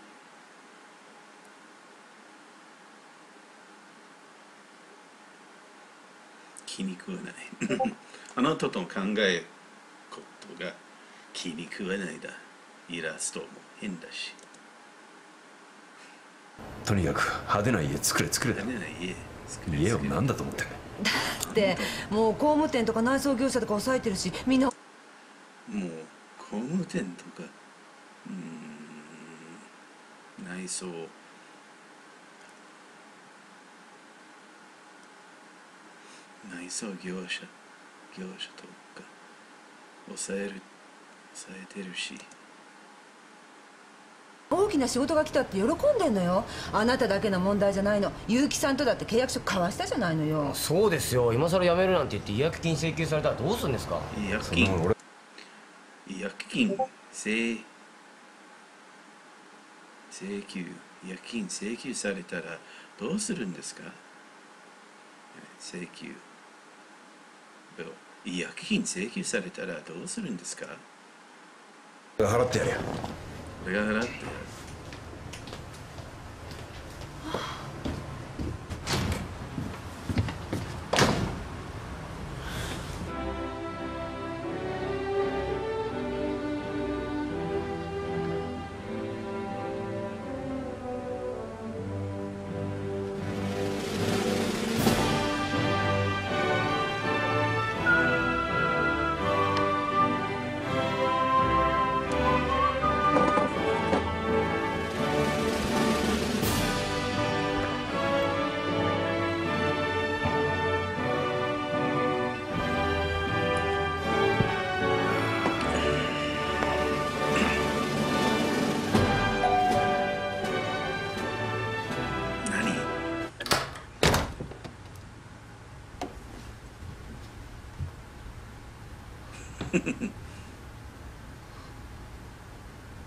気に食わない。あなたとの考えることが気に食わないだ。イラストも変だし。とにかく派手な家作れ作れだ派手な家家を何だと思ってんだでもう工務店とか内装業者とか抑えてるしみんな。もう工務店とかうーん内装。内装業者業者とか抑える抑えてるし。大きな仕事が来たって喜んでんのよ。あなただけの問題じゃないの。結城さんとだって契約書交わしたじゃないのよ。そうですよ。今更辞めるなんて言って違約金請求されたらどうするんですか？違約金。違約金。請請求。違約金請求されたらどうするんですか？請求。違約金請求されたらどうするんですか？払ってや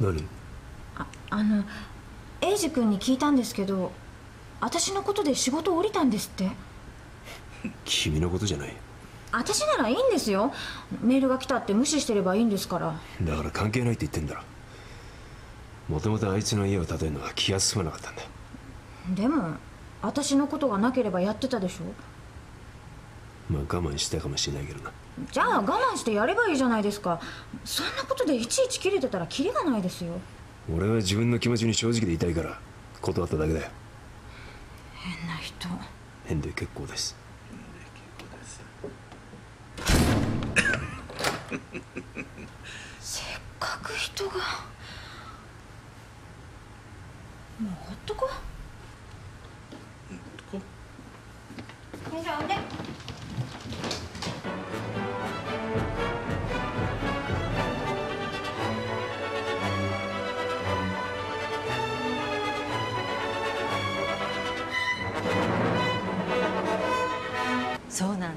何？あのエイジ君に聞いたんですけど私のことで仕事降りたんですって。君のことじゃない。私ならいいんですよ。メールが来たって無視してればいいんですから。だから関係ないって言ってんだろ。もともとあいつの家を建てるのは気が進まなかったんだ。でも私のことがなければやってたでしょまあ我慢したかもしれないけどな。じゃあ我慢してやればいいじゃないですか。そんなことでいちいち切れてたらキリがないですよ。俺は自分の気持ちに正直でいたいから断っただけだよ。変な人。変で結構です。せっかく人が。もうほっとここよいしょおいで。そうなん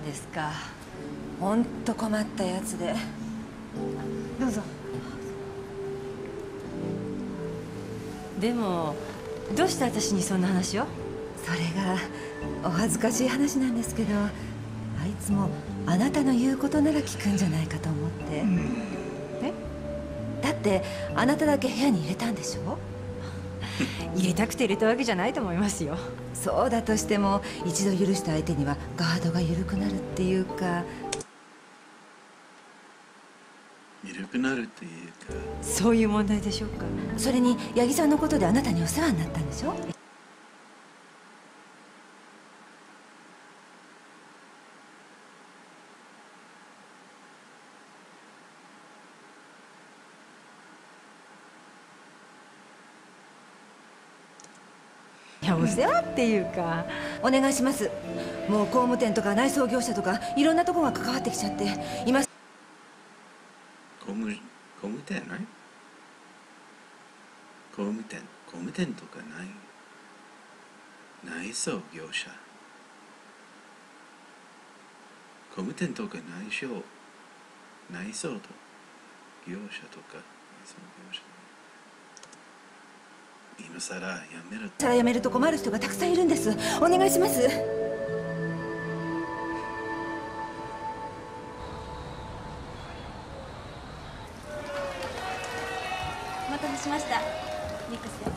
ですか。本当困ったやつで。どうぞ。でもどうして私にそんな話を？それがお恥ずかしい話なんですけどあいつもあなたの言うことなら聞くんじゃないかと思って、え？だってあなただけ部屋に入れたんでしょ？入れたくて入れたわけじゃないと思いますよ。そうだとしても一度許した相手にはガードが緩くなるっていうか。緩くなるっていうか。そういう問題でしょうか。それに八木さんのことであなたにお世話になったんでしょ？いやお世話っていうか。お願いします。もう工務店とか内装業者とかいろんなとこが関わってきちゃって今。工務工務店ない？工務店工務店とかない？内装業者。工務店とか内装内装と業者とか内装業者。今さらやめろさら辞めると困る人がたくさんいるんです。お願いします。お待たせしました。ミックスです。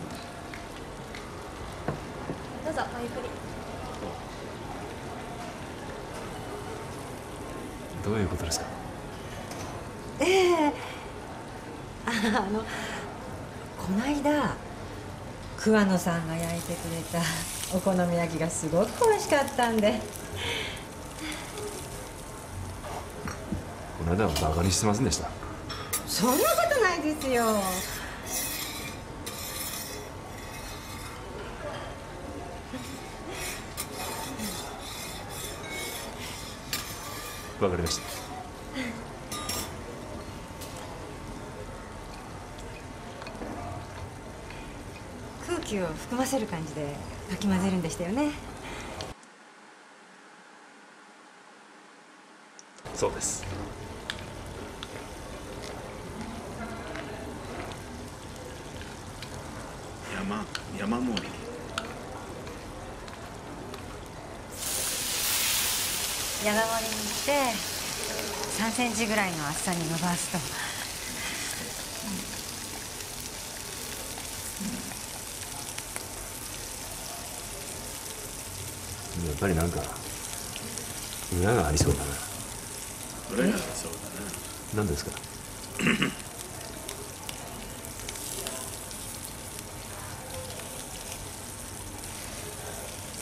どうぞごゆっくり。どういうことですか？ええ。ああのこの間桑野さんが焼いてくれた お好み焼きがすごく美味しかったんで。この間はバカにしてませんでした？そんなことないですよ。わかりました気を含ませる感じでかき混ぜるんでしたよね。そうです。山山盛り。山盛りにして3センチぐらいの厚さに伸ばすとぱりなんか裏がありそうだな。裏がありそうだ何ですか？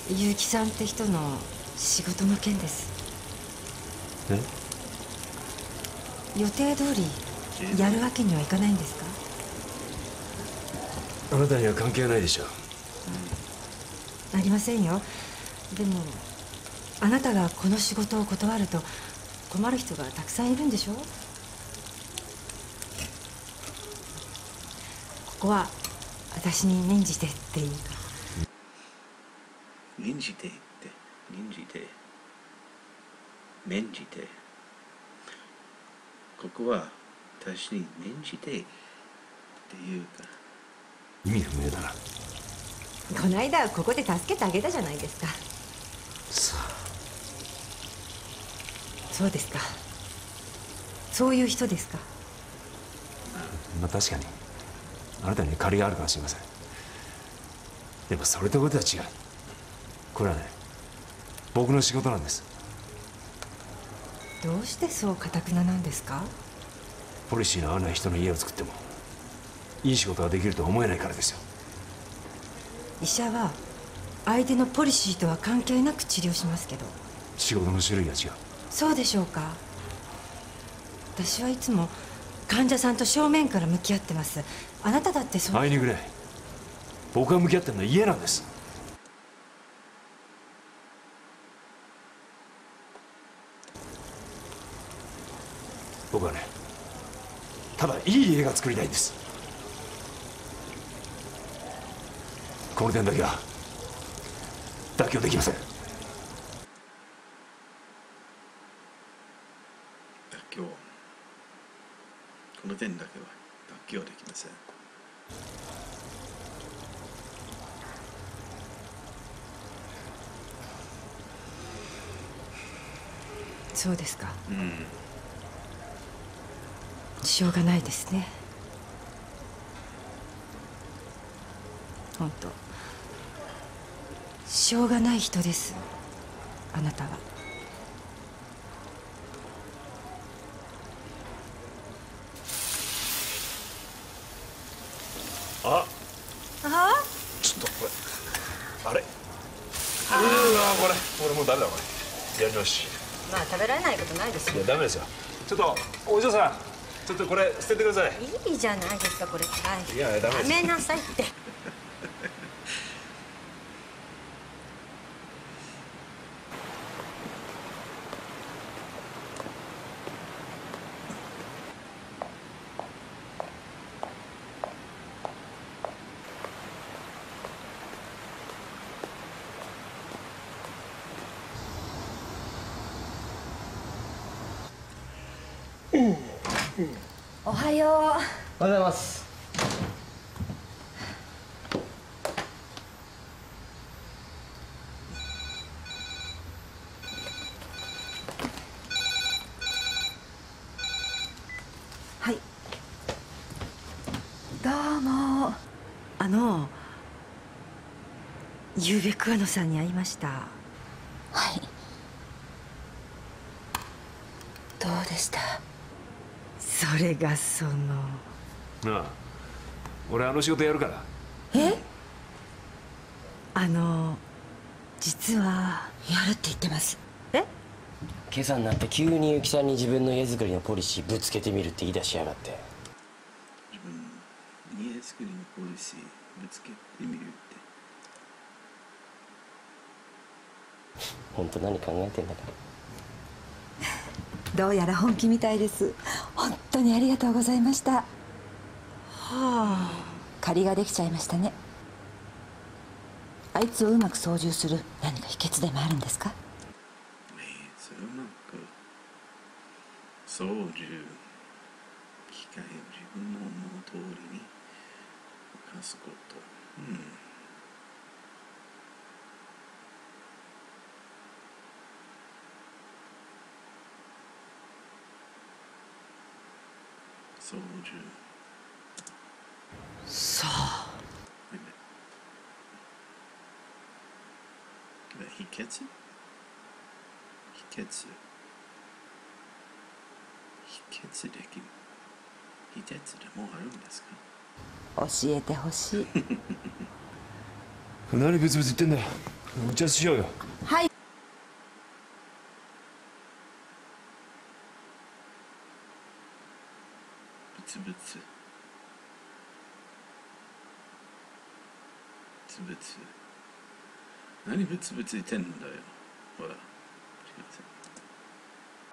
結城さんって人の仕事の件です。え？予定通りやるわけにはいかないんですか？あなたには関係ないでしょ。ありませんよでもあなたがこの仕事を断ると困る人がたくさんいるんでしょここは私に免じてっていうか。免じてって免じて。免じて。ここは私に免じてっていうか。意味不明だな。この間ここで助けてあげたじゃないですかそうですか。そういう人ですか。まあ確かに。あなたに借りがあるかもしれません。でもそれとことは違うこれはね僕の仕事なんです。どうしてそうかたくななんですか。ポリシーの合わない人の家を作ってもいい仕事ができるとは思えないからですよ。医者は相手のポリシーとは関係なく治療しますけど。仕事の種類が違うそうでしょうか？私はいつも患者さんと正面から向き合ってます。あなただってそう。あいにくね僕が向き合ってるのは家なんです。僕はねただいい家が作りたいんです。この点だけは妥協できません。妥協この点だけは妥協できません。そうですか。うん。しょうがないですね。本当。しょうがない人です。あなたはああちょっとこれあれうわこれこれもうダメだこれ。やり直し。まあ食べられないことないですいやダメですよ。ちょっとお嬢さんちょっとこれ捨ててください。いいじゃないですかこれ。はい。いやダメです。やめなさいってはよう。おはようございます。はい。どうも。あのゆうべ桑野さんに会いましたはいどそうでしたそれがその。なあ。俺あの仕事やるから。え？あの実は。やるって言ってます。え？今朝になって急に結城さんに自分の家づくりのポリシーぶつけてみるって言い出しやがって。家作りのポリシーぶつけてみるって。本当何考えてんだか。どうやら本気みたいです。本当にありがとうございました。はあ。借りができちゃいましたね。あいつをうまく操縦する何か秘訣でもあるんですか？それうまく操縦機械を自分の思う通りに動かすこと。うん操縦さあ。秘訣？秘訣。秘訣できる。秘訣でもあるんですか？教えてほしい。何ブツブツ言ってんだ。よ打ち合わせしようよ。はいブツブツブツブツ何ブツブツ言ってんだよ。ほら。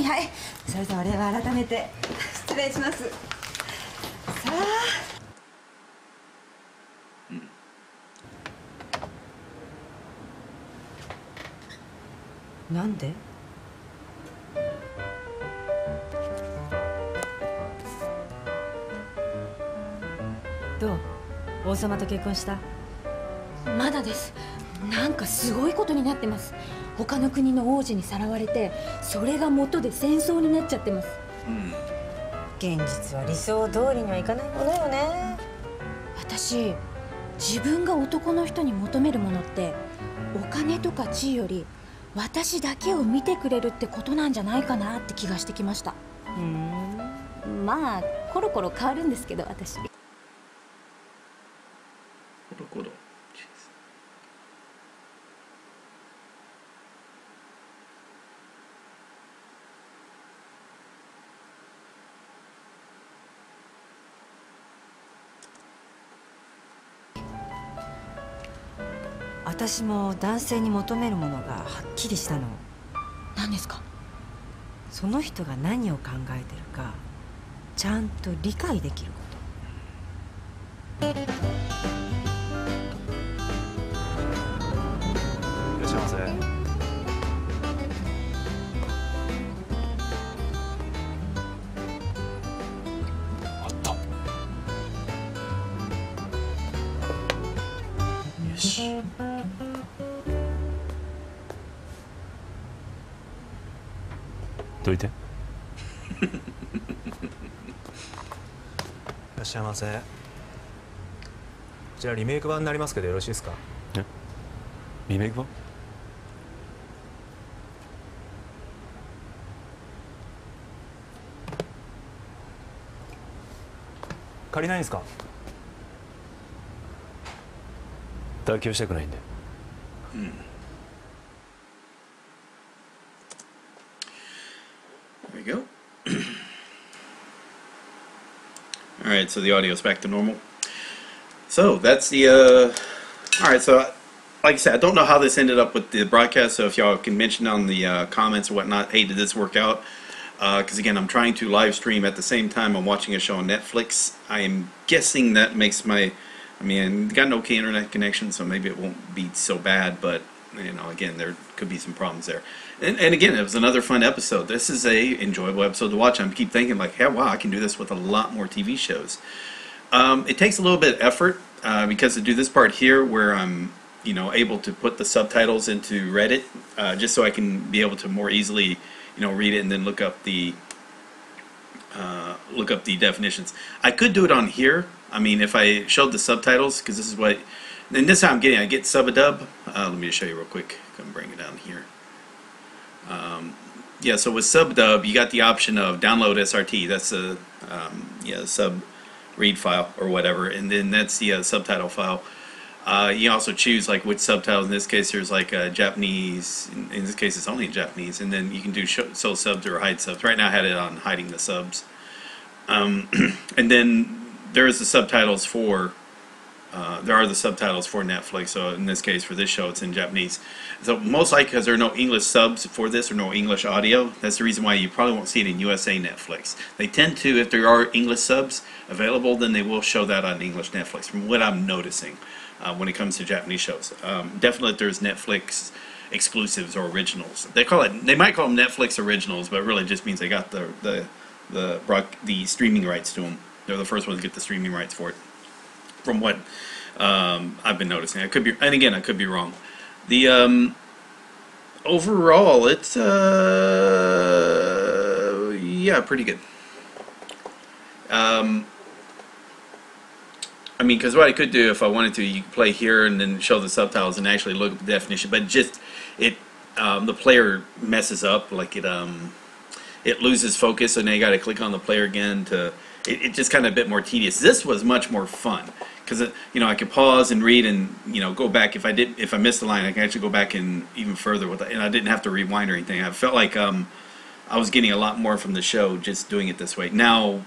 はい。それでは俺は改めて失礼します。さあ。なんで？王様と結婚した？まだです。なんかすごいことになってます。他の国の王子にさらわれてそれが元で戦争になっちゃってます。現実は理想通りにはいかないものよね。私自分が男の人に求めるものってお金とか地位より私だけを見てくれるってことなんじゃないかなって気がしてきました。うん。まあコロコロ変わるんですけど私私も男性に求めるものがはっきりしたの。何ですか？その人が何を考えてるかちゃんと理解できるこいらっしゃいませどいて。いらっしゃいませ。こちらリメイク版になりますけどよろしいですか？え？リメイク版？借りないんですか？妥協したくないんで。うん all right, so the audio's back to normal. So that's the. Uh, all right, so like I said, I don't know how this ended up with the broadcast. So if y'all can mention on the uh, comments or whatnot, hey, did this work out? Because again, I'm trying to live stream at the same time I'm watching a show on Netflix. I am guessing that makes my. I mean, got an okay internet connection, so maybe it won't be so bad. But you know, again, there could be some problems there. And, and again, it was another fun episode. This is a enjoyable episode to watch. I keep thinking like, hey, wow, I can do this with a lot more TV shows. Um, it takes a little bit of effort uh, because to do this part here, where I'm, you know, able to put the subtitles into Reddit, uh, just so I can be able to more easily, you know, read it and then look up the uh, look up the definitions. I could do it on here. I mean, if I showed the subtitles, because this is what, and this is how I'm getting. I get sub a dub. Uh, let me just show you real quick. Come bring it down here. Um, yeah, so with sub dub, you got the option of download SRT. That's a um, yeah sub read file or whatever, and then that's the uh, subtitle file. Uh, you also choose like which subtitles. In this case, there's like uh, Japanese. In, in this case, it's only Japanese, and then you can do show, show subs or hide subs. Right now, I had it on hiding the subs. Um, and then there's the subtitles for. Uh, there are the subtitles for Netflix. So in this case, for this show, it's in Japanese. So most likely, because there are no English subs for this or no English audio, that's the reason why you probably won't see it in USA Netflix. They tend to, if there are English subs available, then they will show that on English Netflix. From what I'm noticing, uh, when it comes to Japanese shows, um, definitely there's Netflix exclusives or originals. They call it. They might call them Netflix originals, but really just means they got the the the the streaming rights to them. They're the first ones to get the streaming rights for it. From what um, I've been noticing, I could be, and again, I could be wrong. The um, overall, it's uh, yeah, pretty good. Um, I mean, because what I could do if I wanted to, you could play here and then show the subtitles and actually look at the definition. But just it, um, the player messes up, like it, um, it loses focus, and now you got to click on the player again to. It, it just kind of a bit more tedious. This was much more fun because you know I could pause and read and you know go back if I did if I missed a line I can actually go back and even further with it, and I didn't have to rewind or anything. I felt like um, I was getting a lot more from the show just doing it this way. Now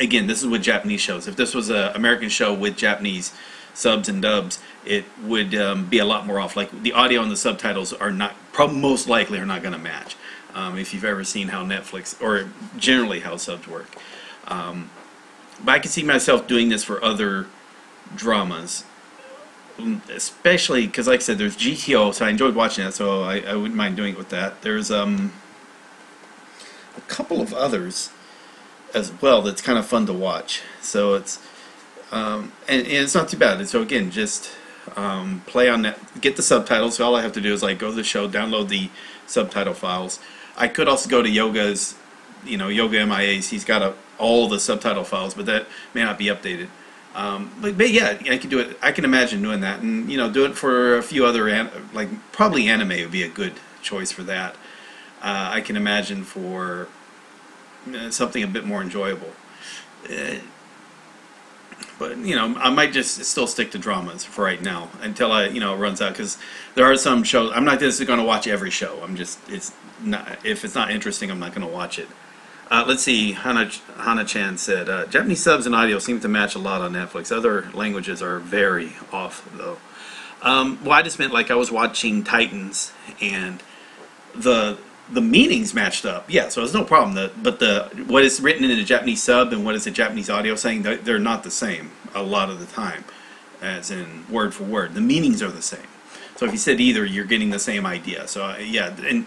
again, this is with Japanese shows. If this was an American show with Japanese subs and dubs, it would um, be a lot more off. Like the audio and the subtitles are not, most likely, are not going to match. Um, if you've ever seen how Netflix or generally how subs work, um, but I can see myself doing this for other dramas, Mm, especially because, like I said, there's GTO, so I enjoyed watching that, so I, I wouldn't mind doing it with that. There's um a couple of others as well that's kind of fun to watch. So it's um, and, and it's not too bad. And so again, just um, play on that, get the subtitles. So all I have to do is like go to the show, download the subtitle files. I could also go to Yoga's, you know, Yoga MIA's. He's got a, all the subtitle files, but that may not be updated. Um, but, but yeah, I can do it. I can imagine doing that, and you know, do it for a few other like probably anime would be a good choice for that. Uh, I can imagine for uh, something a bit more enjoyable. Uh, but you know, I might just still stick to dramas for right now until I, you know, it runs out because there are some shows. I'm not just going to watch every show. I'm just it's not if it's not interesting, I'm not going to watch it. Uh, let's see. Hana Chan said uh, Japanese subs and audio seem to match a lot on Netflix. Other languages are very off though. Um, well, I just meant like I was watching Titans and the the meanings matched up. Yeah, so it's no problem. The, but the what is written in the Japanese sub and what is the Japanese audio saying, they're, they're not the same a lot of the time, as in word for word. The meanings are the same. So if you said either, you're getting the same idea. So uh, yeah, and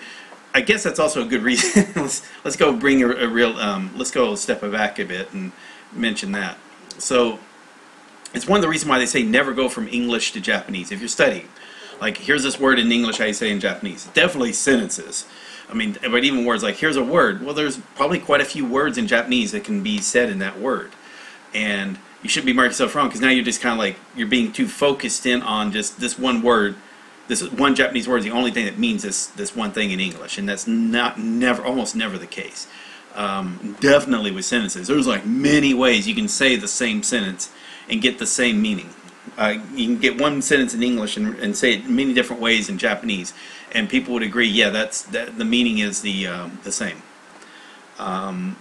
I guess that's also a good reason. let's let's go bring a, a real. Um, let's go step back a bit and mention that. So it's one of the reasons why they say never go from English to Japanese if you're studying. Like here's this word in English, how you say in Japanese. Definitely sentences. I mean, but even words like here's a word. Well, there's probably quite a few words in Japanese that can be said in that word, and you shouldn't be marking yourself wrong because now you're just kind of like you're being too focused in on just this one word. This is one Japanese word is the only thing that means this this one thing in English, and that's not never almost never the case. Um, definitely with sentences, there's like many ways you can say the same sentence and get the same meaning. Uh, you can get one sentence in English and, and say it many different ways in Japanese, and people would agree, yeah, that's that, the meaning is the um, the same. Um,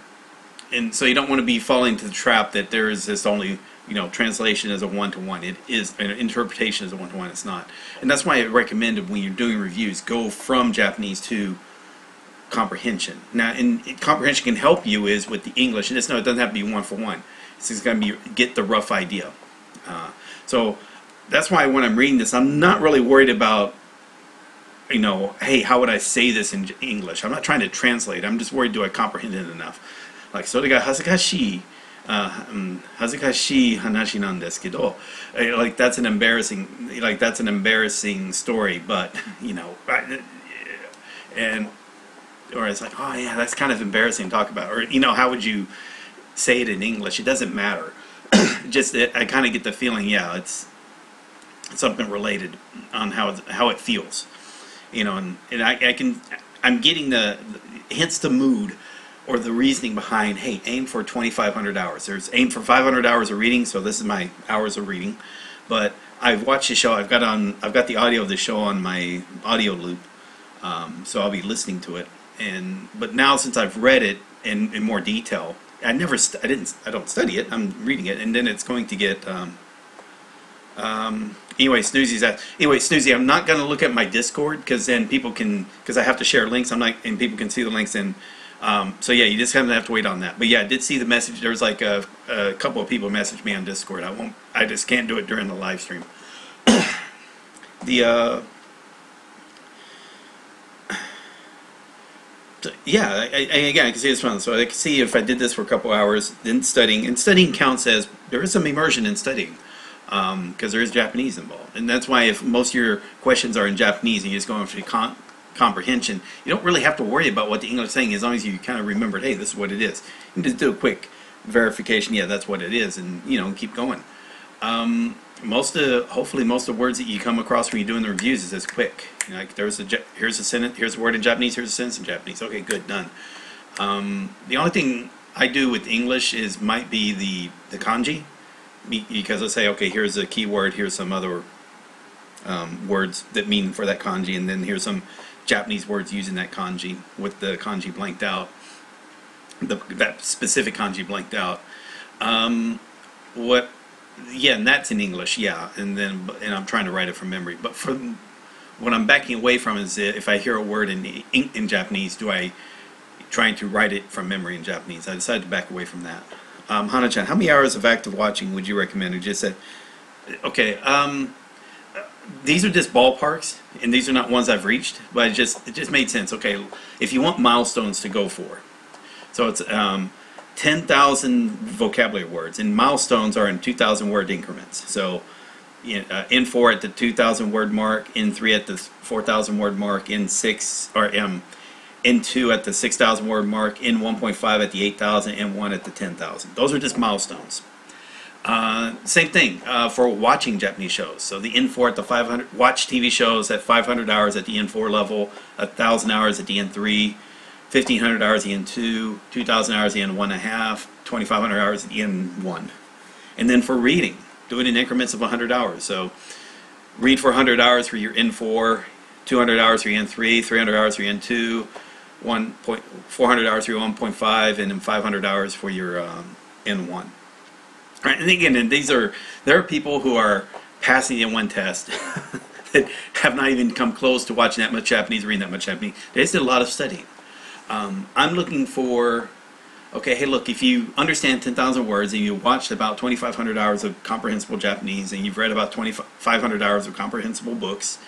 and so you don't want to be falling into the trap that there is this only you know, translation is a one to one. It is an interpretation is a one to one. It's not, and that's why I recommend when you're doing reviews, go from Japanese to comprehension. Now, and it, comprehension can help you is with the English, and it's no, it doesn't have to be one for one. It's just going to be get the rough idea. Uh, so that's why when I'm reading this, I'm not really worried about, you know, hey, how would I say this in English? I'm not trying to translate. I'm just worried, do I comprehend it enough? Like, so they got hasakashi uh, hmm, um, hazukashii hanashi nan desu kedo. Uh, like that's an embarrassing, like that's an embarrassing story. But you know, uh, and or it's like, oh yeah, that's kind of embarrassing to talk about. Or you know, how would you say it in English? It doesn't matter. Just it, I kind of get the feeling, yeah, it's something related on how it, how it feels, you know. And and I, I can I'm getting the, the hence the mood or the reasoning behind. Hey, aim for 2,500 hours. There's aim for 500 hours of reading, so this is my hours of reading. But I've watched the show. I've got on. I've got the audio of the show on my audio loop, um, so I'll be listening to it. And but now since I've read it in, in more detail, I never. I didn't. I don't study it. I'm reading it, and then it's going to get. Um, um, anyway, Snoozy's at. Anyway, Snoozy, I'm not going to look at my Discord because then people can because I have to share links. I'm not, and people can see the links and. Um, so yeah, you just kind of have to wait on that. But yeah, I did see the message. There was like a, a couple of people messaged me on Discord. I won't. I just can't do it during the live stream. the uh, yeah, I, I, again, I can see this one. So I can see if I did this for a couple hours, then studying, and studying counts as there is some immersion in studying because there is Japanese involved, and that's why if most of your questions are in Japanese and you're just going for the con- comprehension, you don't really have to worry about what the English is saying as long as you kind of remembered, hey, this is what it is. You just do a quick verification, yeah, that's what it is, and you know, keep going. Um, most of, hopefully, most of the words that you come across when you're doing the reviews is as quick. You know, like there's a here's a sentence, here's a word in Japanese, here's a sentence in Japanese. Okay, good, done. Um, the only thing I do with English is might be the the kanji, because I say, okay, here's a keyword, here's some other um, words that mean for that kanji, and then here's some Japanese words using that kanji with the kanji blanked out, the, that specific kanji blanked out. Um, what, yeah, and that's in English, yeah, and then and I'm trying to write it from memory. But for what I'm backing away from is if I hear a word in in, in Japanese, do I trying to write it from memory in Japanese? I decided to back away from that. Um, Hana-chan, how many hours of active watching would you recommend? You just said, okay. Um, these are just ballparks, and these are not ones I've reached, but it just it just made sense. Okay, if you want milestones to go for, so it's um, ten thousand vocabulary words, and milestones are in two thousand word increments. So, uh, in four at the two thousand word mark, in three at the four thousand word mark, in six or um, in two at the six thousand word mark, in one point five at the eight thousand, N one at the ten thousand. Those are just milestones. Uh, same thing uh, for watching Japanese shows. So the N4 at the 500, watch TV shows at 500 hours at the N4 level, 1,000 hours at the N3, 1,500 hours at the N2, 2,000 hours at the N1.5, 2,500 hours at the N1. And then for reading, do it in increments of 100 hours. So read for 100 hours for your N4, 200 hours for your N3, 300 hours for your N2, 1 point, 400 hours for your 1.5, and then 500 hours for your um, N1. Right, and again, and these are there are people who are passing the one test that have not even come close to watching that much Japanese, reading that much Japanese. They just did a lot of studying. Um, I'm looking for, okay, hey, look, if you understand 10,000 words and you watched about 2,500 hours of comprehensible Japanese and you've read about 2,500 hours of comprehensible books,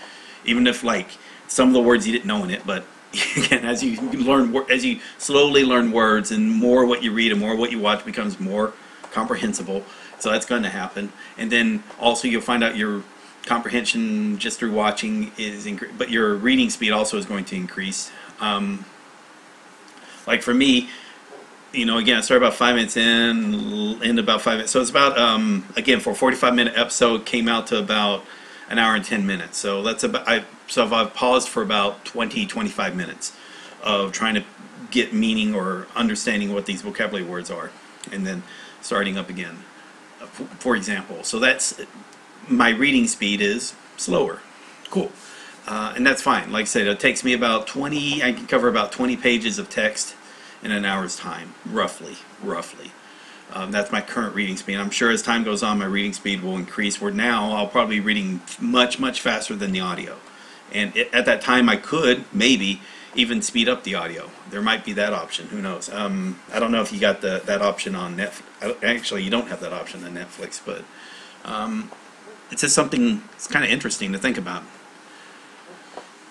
even if like some of the words you didn't know in it, but again, as you learn, as you slowly learn words and more what you read and more what you watch becomes more comprehensible. So that's going to happen. And then also you'll find out your comprehension just through watching is incre- but your reading speed also is going to increase. Um, like for me, you know, again, I started about five minutes in, in about five minutes. So it's about, um, again, for a 45 minute episode, came out to about an hour and 10 minutes. So that's about, I, so I've paused for about 20, 25 minutes of trying to get meaning or understanding what these vocabulary words are. And then starting up again, uh, for example. So that's my reading speed is slower. Cool. Uh, and that's fine. Like I said, it takes me about 20, I can cover about 20 pages of text in an hour's time, roughly, roughly. Um, that's my current reading speed. I'm sure as time goes on, my reading speed will increase. Where now I'll probably be reading much, much faster than the audio. And it, at that time, I could maybe even speed up the audio. There might be that option. Who knows? Um, I don't know if you got the, that option on Netflix. Actually, you don't have that option on Netflix, but um, it's just something. It's kind of interesting to think about.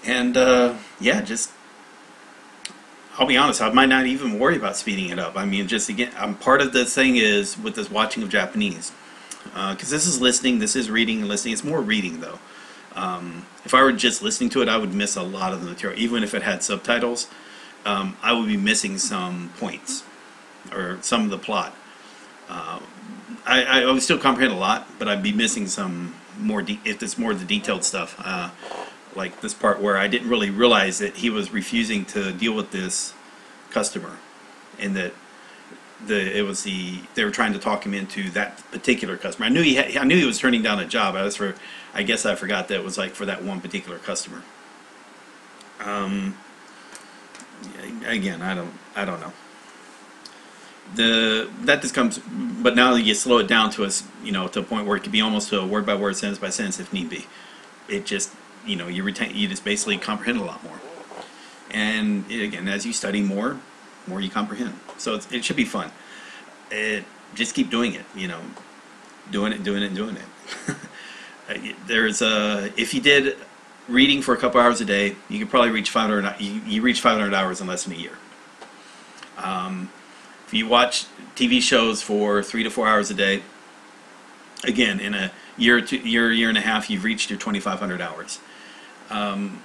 And uh, yeah, just I'll be honest. I might not even worry about speeding it up. I mean, just again, I'm part of the thing is with this watching of Japanese because uh, this is listening, this is reading and listening. It's more reading though. Um, if I were just listening to it, I would miss a lot of the material. Even if it had subtitles, um, I would be missing some points or some of the plot. Uh, I, I would still comprehend a lot, but I'd be missing some more. De- if it's more of the detailed stuff, uh, like this part where I didn't really realize that he was refusing to deal with this customer, and that the it was the they were trying to talk him into that particular customer. I knew he had, I knew he was turning down a job. I was for I guess I forgot that it was like for that one particular customer. Um, again, I don't I don't know. The that just comes, but now that you slow it down to us, you know, to a point where it could be almost a word by word, sentence by sentence, if need be. It just, you know, you retain, you just basically comprehend a lot more. And again, as you study more, more you comprehend. So it should be fun. It just keep doing it, you know, doing it, doing it, doing it. Uh, There's a if you did reading for a couple hours a day, you could probably reach 500. You, you reach 500 hours in less than a year. Um, if you watch TV shows for three to four hours a day, again, in a year, to, year, year and a half, you've reached your 2,500 hours. Um,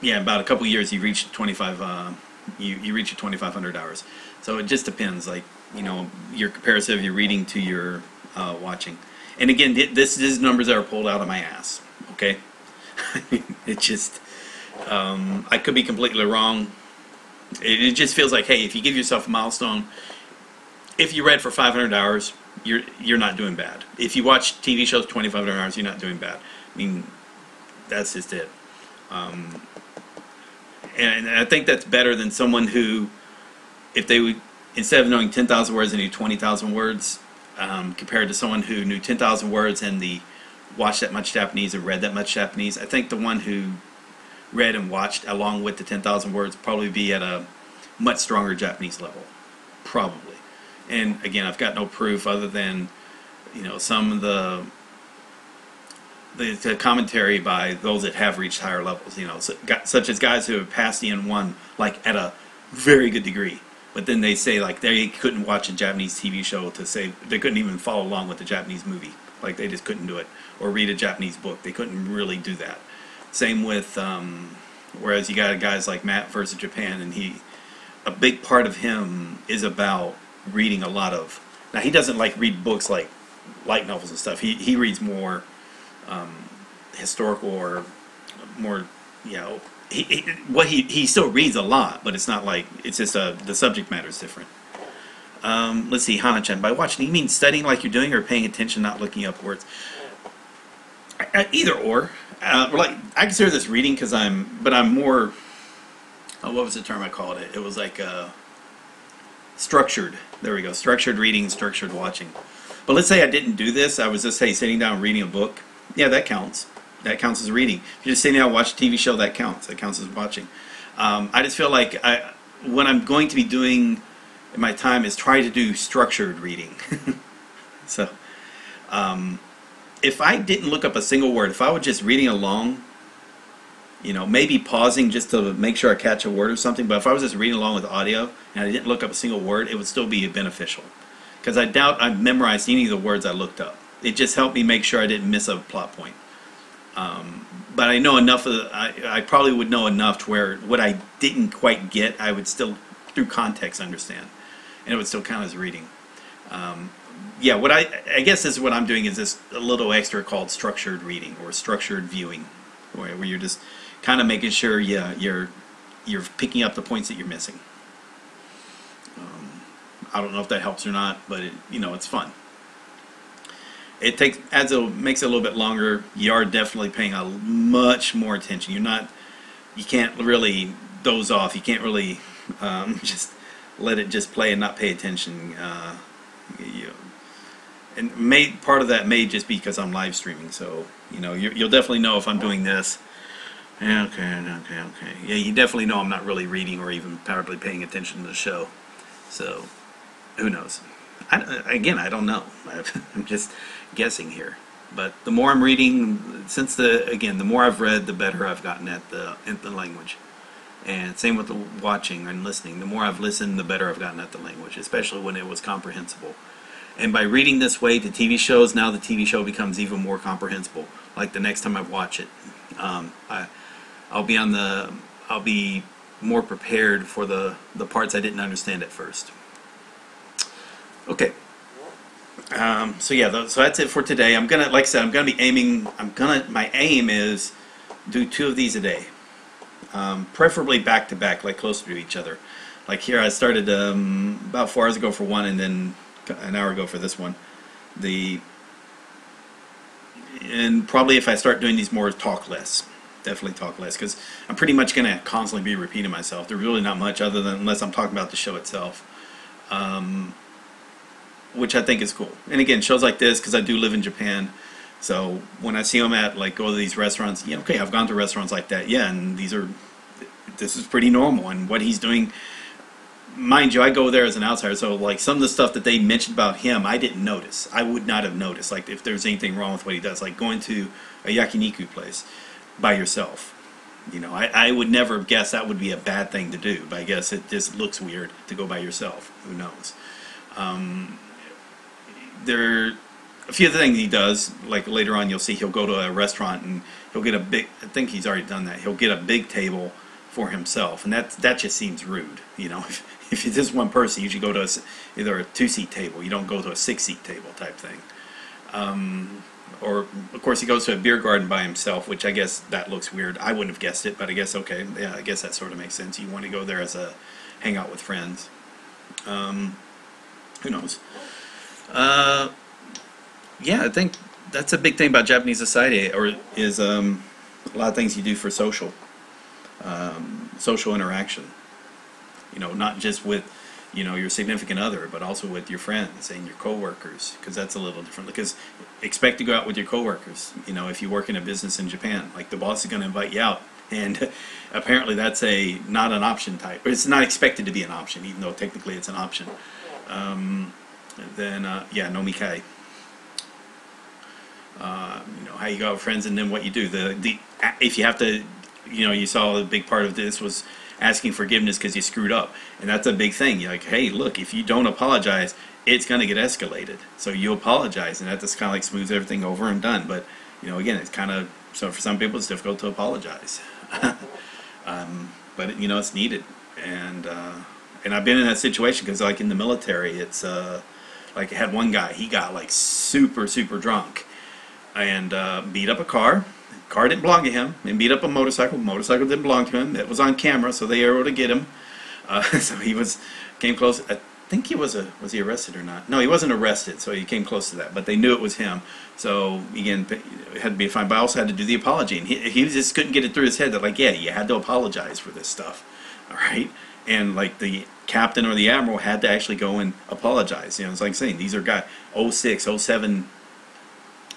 yeah, about a couple years, you reach 25. Uh, you you reach 2,500 hours. So it just depends, like you know, your comparison of your reading to your uh, watching. And again, th- this is numbers that are pulled out of my ass. Okay, it just um, I could be completely wrong. It, it just feels like, hey, if you give yourself a milestone, if you read for 500 hours, you're you're not doing bad. If you watch TV shows 2,500 hours, you're not doing bad. I mean, that's just it. Um, and I think that's better than someone who, if they would, instead of knowing 10,000 words, they knew 20,000 words, um, compared to someone who knew 10,000 words and the watched that much Japanese and read that much Japanese. I think the one who read and watched along with the 10,000 words probably be at a much stronger Japanese level, probably. And again, I've got no proof other than, you know, some of the the, the commentary by those that have reached higher levels, you know, so, gu- such as guys who have passed the N1 like at a very good degree, but then they say like they couldn't watch a Japanese TV show to say they couldn't even follow along with the Japanese movie, like they just couldn't do it, or read a Japanese book, they couldn't really do that. Same with, um, whereas you got guys like Matt versus Japan, and he, a big part of him is about reading a lot of. Now he doesn't like read books like light novels and stuff. He he reads more um, historical or more, you know, he, he, what he he still reads a lot, but it's not like it's just a the subject matter is different. Um, let's see, Hana-chan. By watching, you mean studying like you're doing, or paying attention, not looking up words? I, I, either or. Uh, like I consider this reading because I'm, but I'm more. Oh, what was the term I called it? It was like uh, structured. There we go. Structured reading, structured watching. But let's say I didn't do this. I was just say sitting down reading a book. Yeah, that counts. That counts as reading. If you're just sitting down watch a TV show, that counts. That counts as watching. Um, I just feel like I, what I'm going to be doing in my time is try to do structured reading. so, um, if I didn't look up a single word, if I was just reading along, you know, maybe pausing just to make sure I catch a word or something, but if I was just reading along with audio and I didn't look up a single word, it would still be beneficial. Because I doubt I memorized any of the words I looked up. It just helped me make sure I didn't miss a plot point. Um, but I know enough of the, I, I probably would know enough to where what I didn't quite get, I would still, through context, understand. And it would still count as reading. Um, yeah, what I, I guess is what I'm doing is this a little extra called structured reading or structured viewing, where, where you're just kind of making sure yeah, you're, you're picking up the points that you're missing. Um, I don't know if that helps or not, but it, you know, it's fun it takes adds a makes it a little bit longer. You are definitely paying a much more attention. You're not you can't really doze off. You can't really um, just let it just play and not pay attention. Uh, you, and may part of that may just be because I'm live streaming. So you know you, you'll definitely know if I'm doing this. Yeah, okay, okay, okay. Yeah, you definitely know I'm not really reading or even probably paying attention to the show. So who knows? I, again, I don't know. I'm just guessing here. But the more I'm reading, since the again, the more I've read, the better I've gotten at the at the language. And same with the watching and listening. The more I've listened, the better I've gotten at the language, especially when it was comprehensible. And by reading this way to TV shows, now the TV show becomes even more comprehensible. Like the next time I watch it, um, I, I'll be on the, I'll be more prepared for the the parts I didn't understand at first. Okay. Um, so yeah, so that's it for today. I'm gonna, like I said, I'm gonna be aiming. I'm gonna. My aim is do two of these a day, um, preferably back to back, like closer to each other. Like here, I started um, about four hours ago for one, and then an hour ago for this one. The and probably if I start doing these more, talk less. Definitely talk less because I'm pretty much gonna constantly be repeating myself. There's really not much other than unless I'm talking about the show itself. Um, which I think is cool. And again, shows like this because I do live in Japan, so when I see them at like go to these restaurants, yeah, okay, I've gone to restaurants like that, yeah, and these are this is pretty normal. And what he's doing, mind you, I go there as an outsider, so like some of the stuff that they mentioned about him, I didn't notice. I would not have noticed. Like if there's anything wrong with what he does, like going to a yakiniku place by yourself. You know, I, I would never have guessed that would be a bad thing to do, but I guess it just looks weird to go by yourself. Who knows? Um, there a few other things he does like later on you'll see he'll go to a restaurant and he'll get a big i think he's already done that he'll get a big table for himself. And that that just seems rude you know? If, if it's just one person you should go to a either a two seat table you don't go to a six seat table type thing. Um, or of course he goes to a beer garden by himself which i guess that looks weird. I wouldn't have guessed it but i guess okay yeah i guess that sort of makes sense. You want to go there as a hang out with friends. Um, who knows uh, yeah, I think that's a big thing about Japanese society, or is um, a lot of things you do for social, um, social interaction. You know, not just with, you know, your significant other, but also with your friends and your coworkers, because that's a little different. Because expect to go out with your coworkers. You know, if you work in a business in Japan, like the boss is going to invite you out, and apparently that's a not an option type, it's not expected to be an option, even though technically it's an option. Um, then uh, yeah, nomikai. Uh, you know how you go out with friends, and then what you do. The the if you have to, you know, you saw a big part of this was asking forgiveness because you screwed up, and that's a big thing. You're like, hey, look, if you don't apologize, it's going to get escalated. So you apologize, and that just kind of like smooths everything over and done. But you know, again, it's kind of so for some people it's difficult to apologize, um, but you know it's needed, and uh, and I've been in that situation because like in the military, it's uh, like had one guy, he got like super super drunk, and uh, beat up a car. Car didn't belong to him, and beat up a motorcycle. Motorcycle didn't belong to him. That was on camera, so they were able to get him. Uh, so he was came close. I think he was a was he arrested or not? No, he wasn't arrested, so he came close to that. But they knew it was him, so again, it had to be fine. But I also had to do the apology, and he he just couldn't get it through his head that like, yeah, you had to apologize for this stuff, all right? And like the captain or the admiral had to actually go and apologize. You know, it's like saying these are guys 06, 07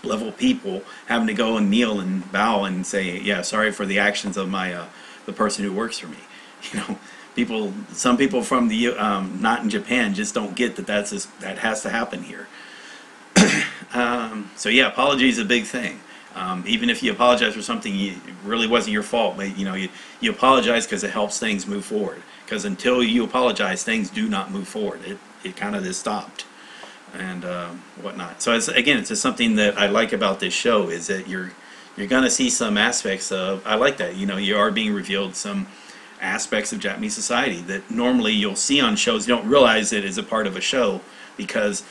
level people having to go and kneel and bow and say, yeah, sorry for the actions of my uh, the person who works for me. You know, people, some people from the um, not in Japan just don't get that that's just, that has to happen here. um, so yeah, apology is a big thing. Um, even if you apologize for something it really wasn't your fault, but you know you, you apologize because it helps things move forward. Because until you apologize, things do not move forward. It it kind of is stopped and uh, whatnot. So it's, again, it's just something that I like about this show is that you're you're going to see some aspects of I like that. You know, you are being revealed some aspects of Japanese society that normally you'll see on shows. You don't realize it is a part of a show because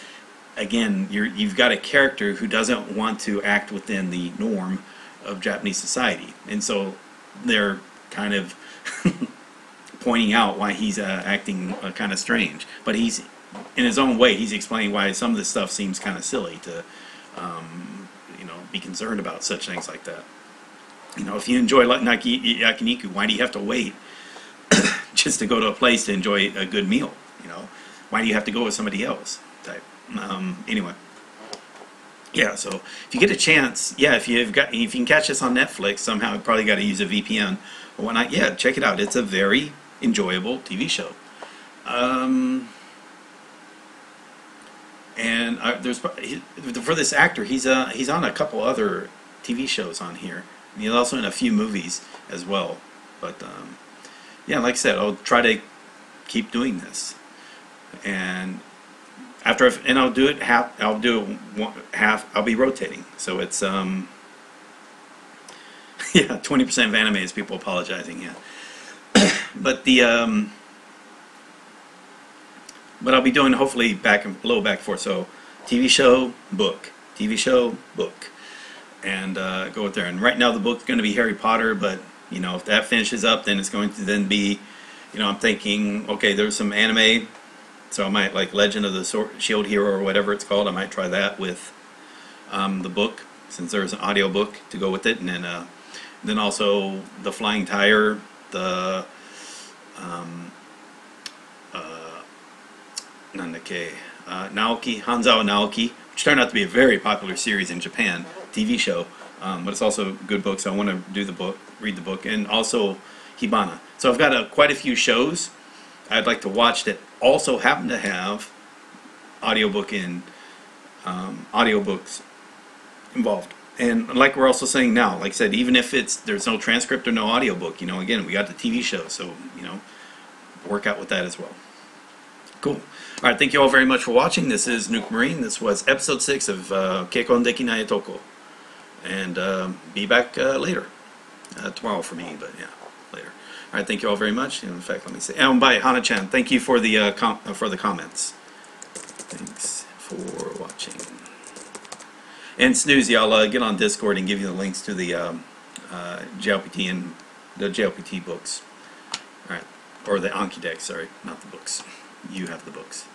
again, you're you've got a character who doesn't want to act within the norm of Japanese society, and so they're kind of pointing out why he's uh, acting uh, kind of strange. But he's in his own way, he's explaining why some of this stuff seems kind of silly to, um, you know, be concerned about such things like that. You know, if you enjoy yakiniku, why do you have to wait just to go to a place to enjoy a good meal? You know, why do you have to go with somebody else? Type. Um, anyway, yeah. So if you get a chance, yeah, if you've got, if you can catch this on Netflix somehow, you probably got to use a VPN or whatnot. Yeah, check it out. It's a very enjoyable TV show. Um, and I, there's he, for this actor, he's uh, he's on a couple other TV shows on here. And he's also in a few movies as well. But um, yeah, like I said, I'll try to keep doing this, and after I've, and I'll do it half. I'll do one, half. I'll be rotating, so it's um yeah, twenty percent of anime is people apologizing. Yeah, but the um but I'll be doing hopefully back and little back and forth. So TV show, book. TV show, book. And uh, go with there. And right now the book's going to be Harry Potter, but you know if that finishes up, then it's going to then be, you know, I'm thinking, okay, there's some anime, so I might like Legend of the Sword, Shield Hero or whatever it's called. I might try that with um, the book since there's an audio book to go with it, and then uh, then also the Flying Tire, the um, uh, uh, Naoki Hanzao Naoki, which turned out to be a very popular series in Japan, TV show, um, but it's also a good book. So I want to do the book, read the book, and also Hibana. So I've got a, quite a few shows I'd like to watch that also happen to have audiobook in um, audiobooks involved. And like we're also saying now, like I said, even if it's there's no transcript or no audiobook, you know, again, we got the TV show, so you know, work out with that as well. Cool. All right, thank you all very much for watching. This is Nuke Marine. This was episode six of uh, Keikon Deki Nai Toko. And um, be back uh, later. Uh, tomorrow for me, but yeah, later. All right, thank you all very much. In fact, let me say, and by Hana-chan. Thank you for the uh, uh, for the comments. Thanks for watching. And Snoozy, I'll uh, get on Discord and give you the links to the um, uh, JLPT and the JLPT books. All right, or the Anki deck. Sorry, not the books. You have the books.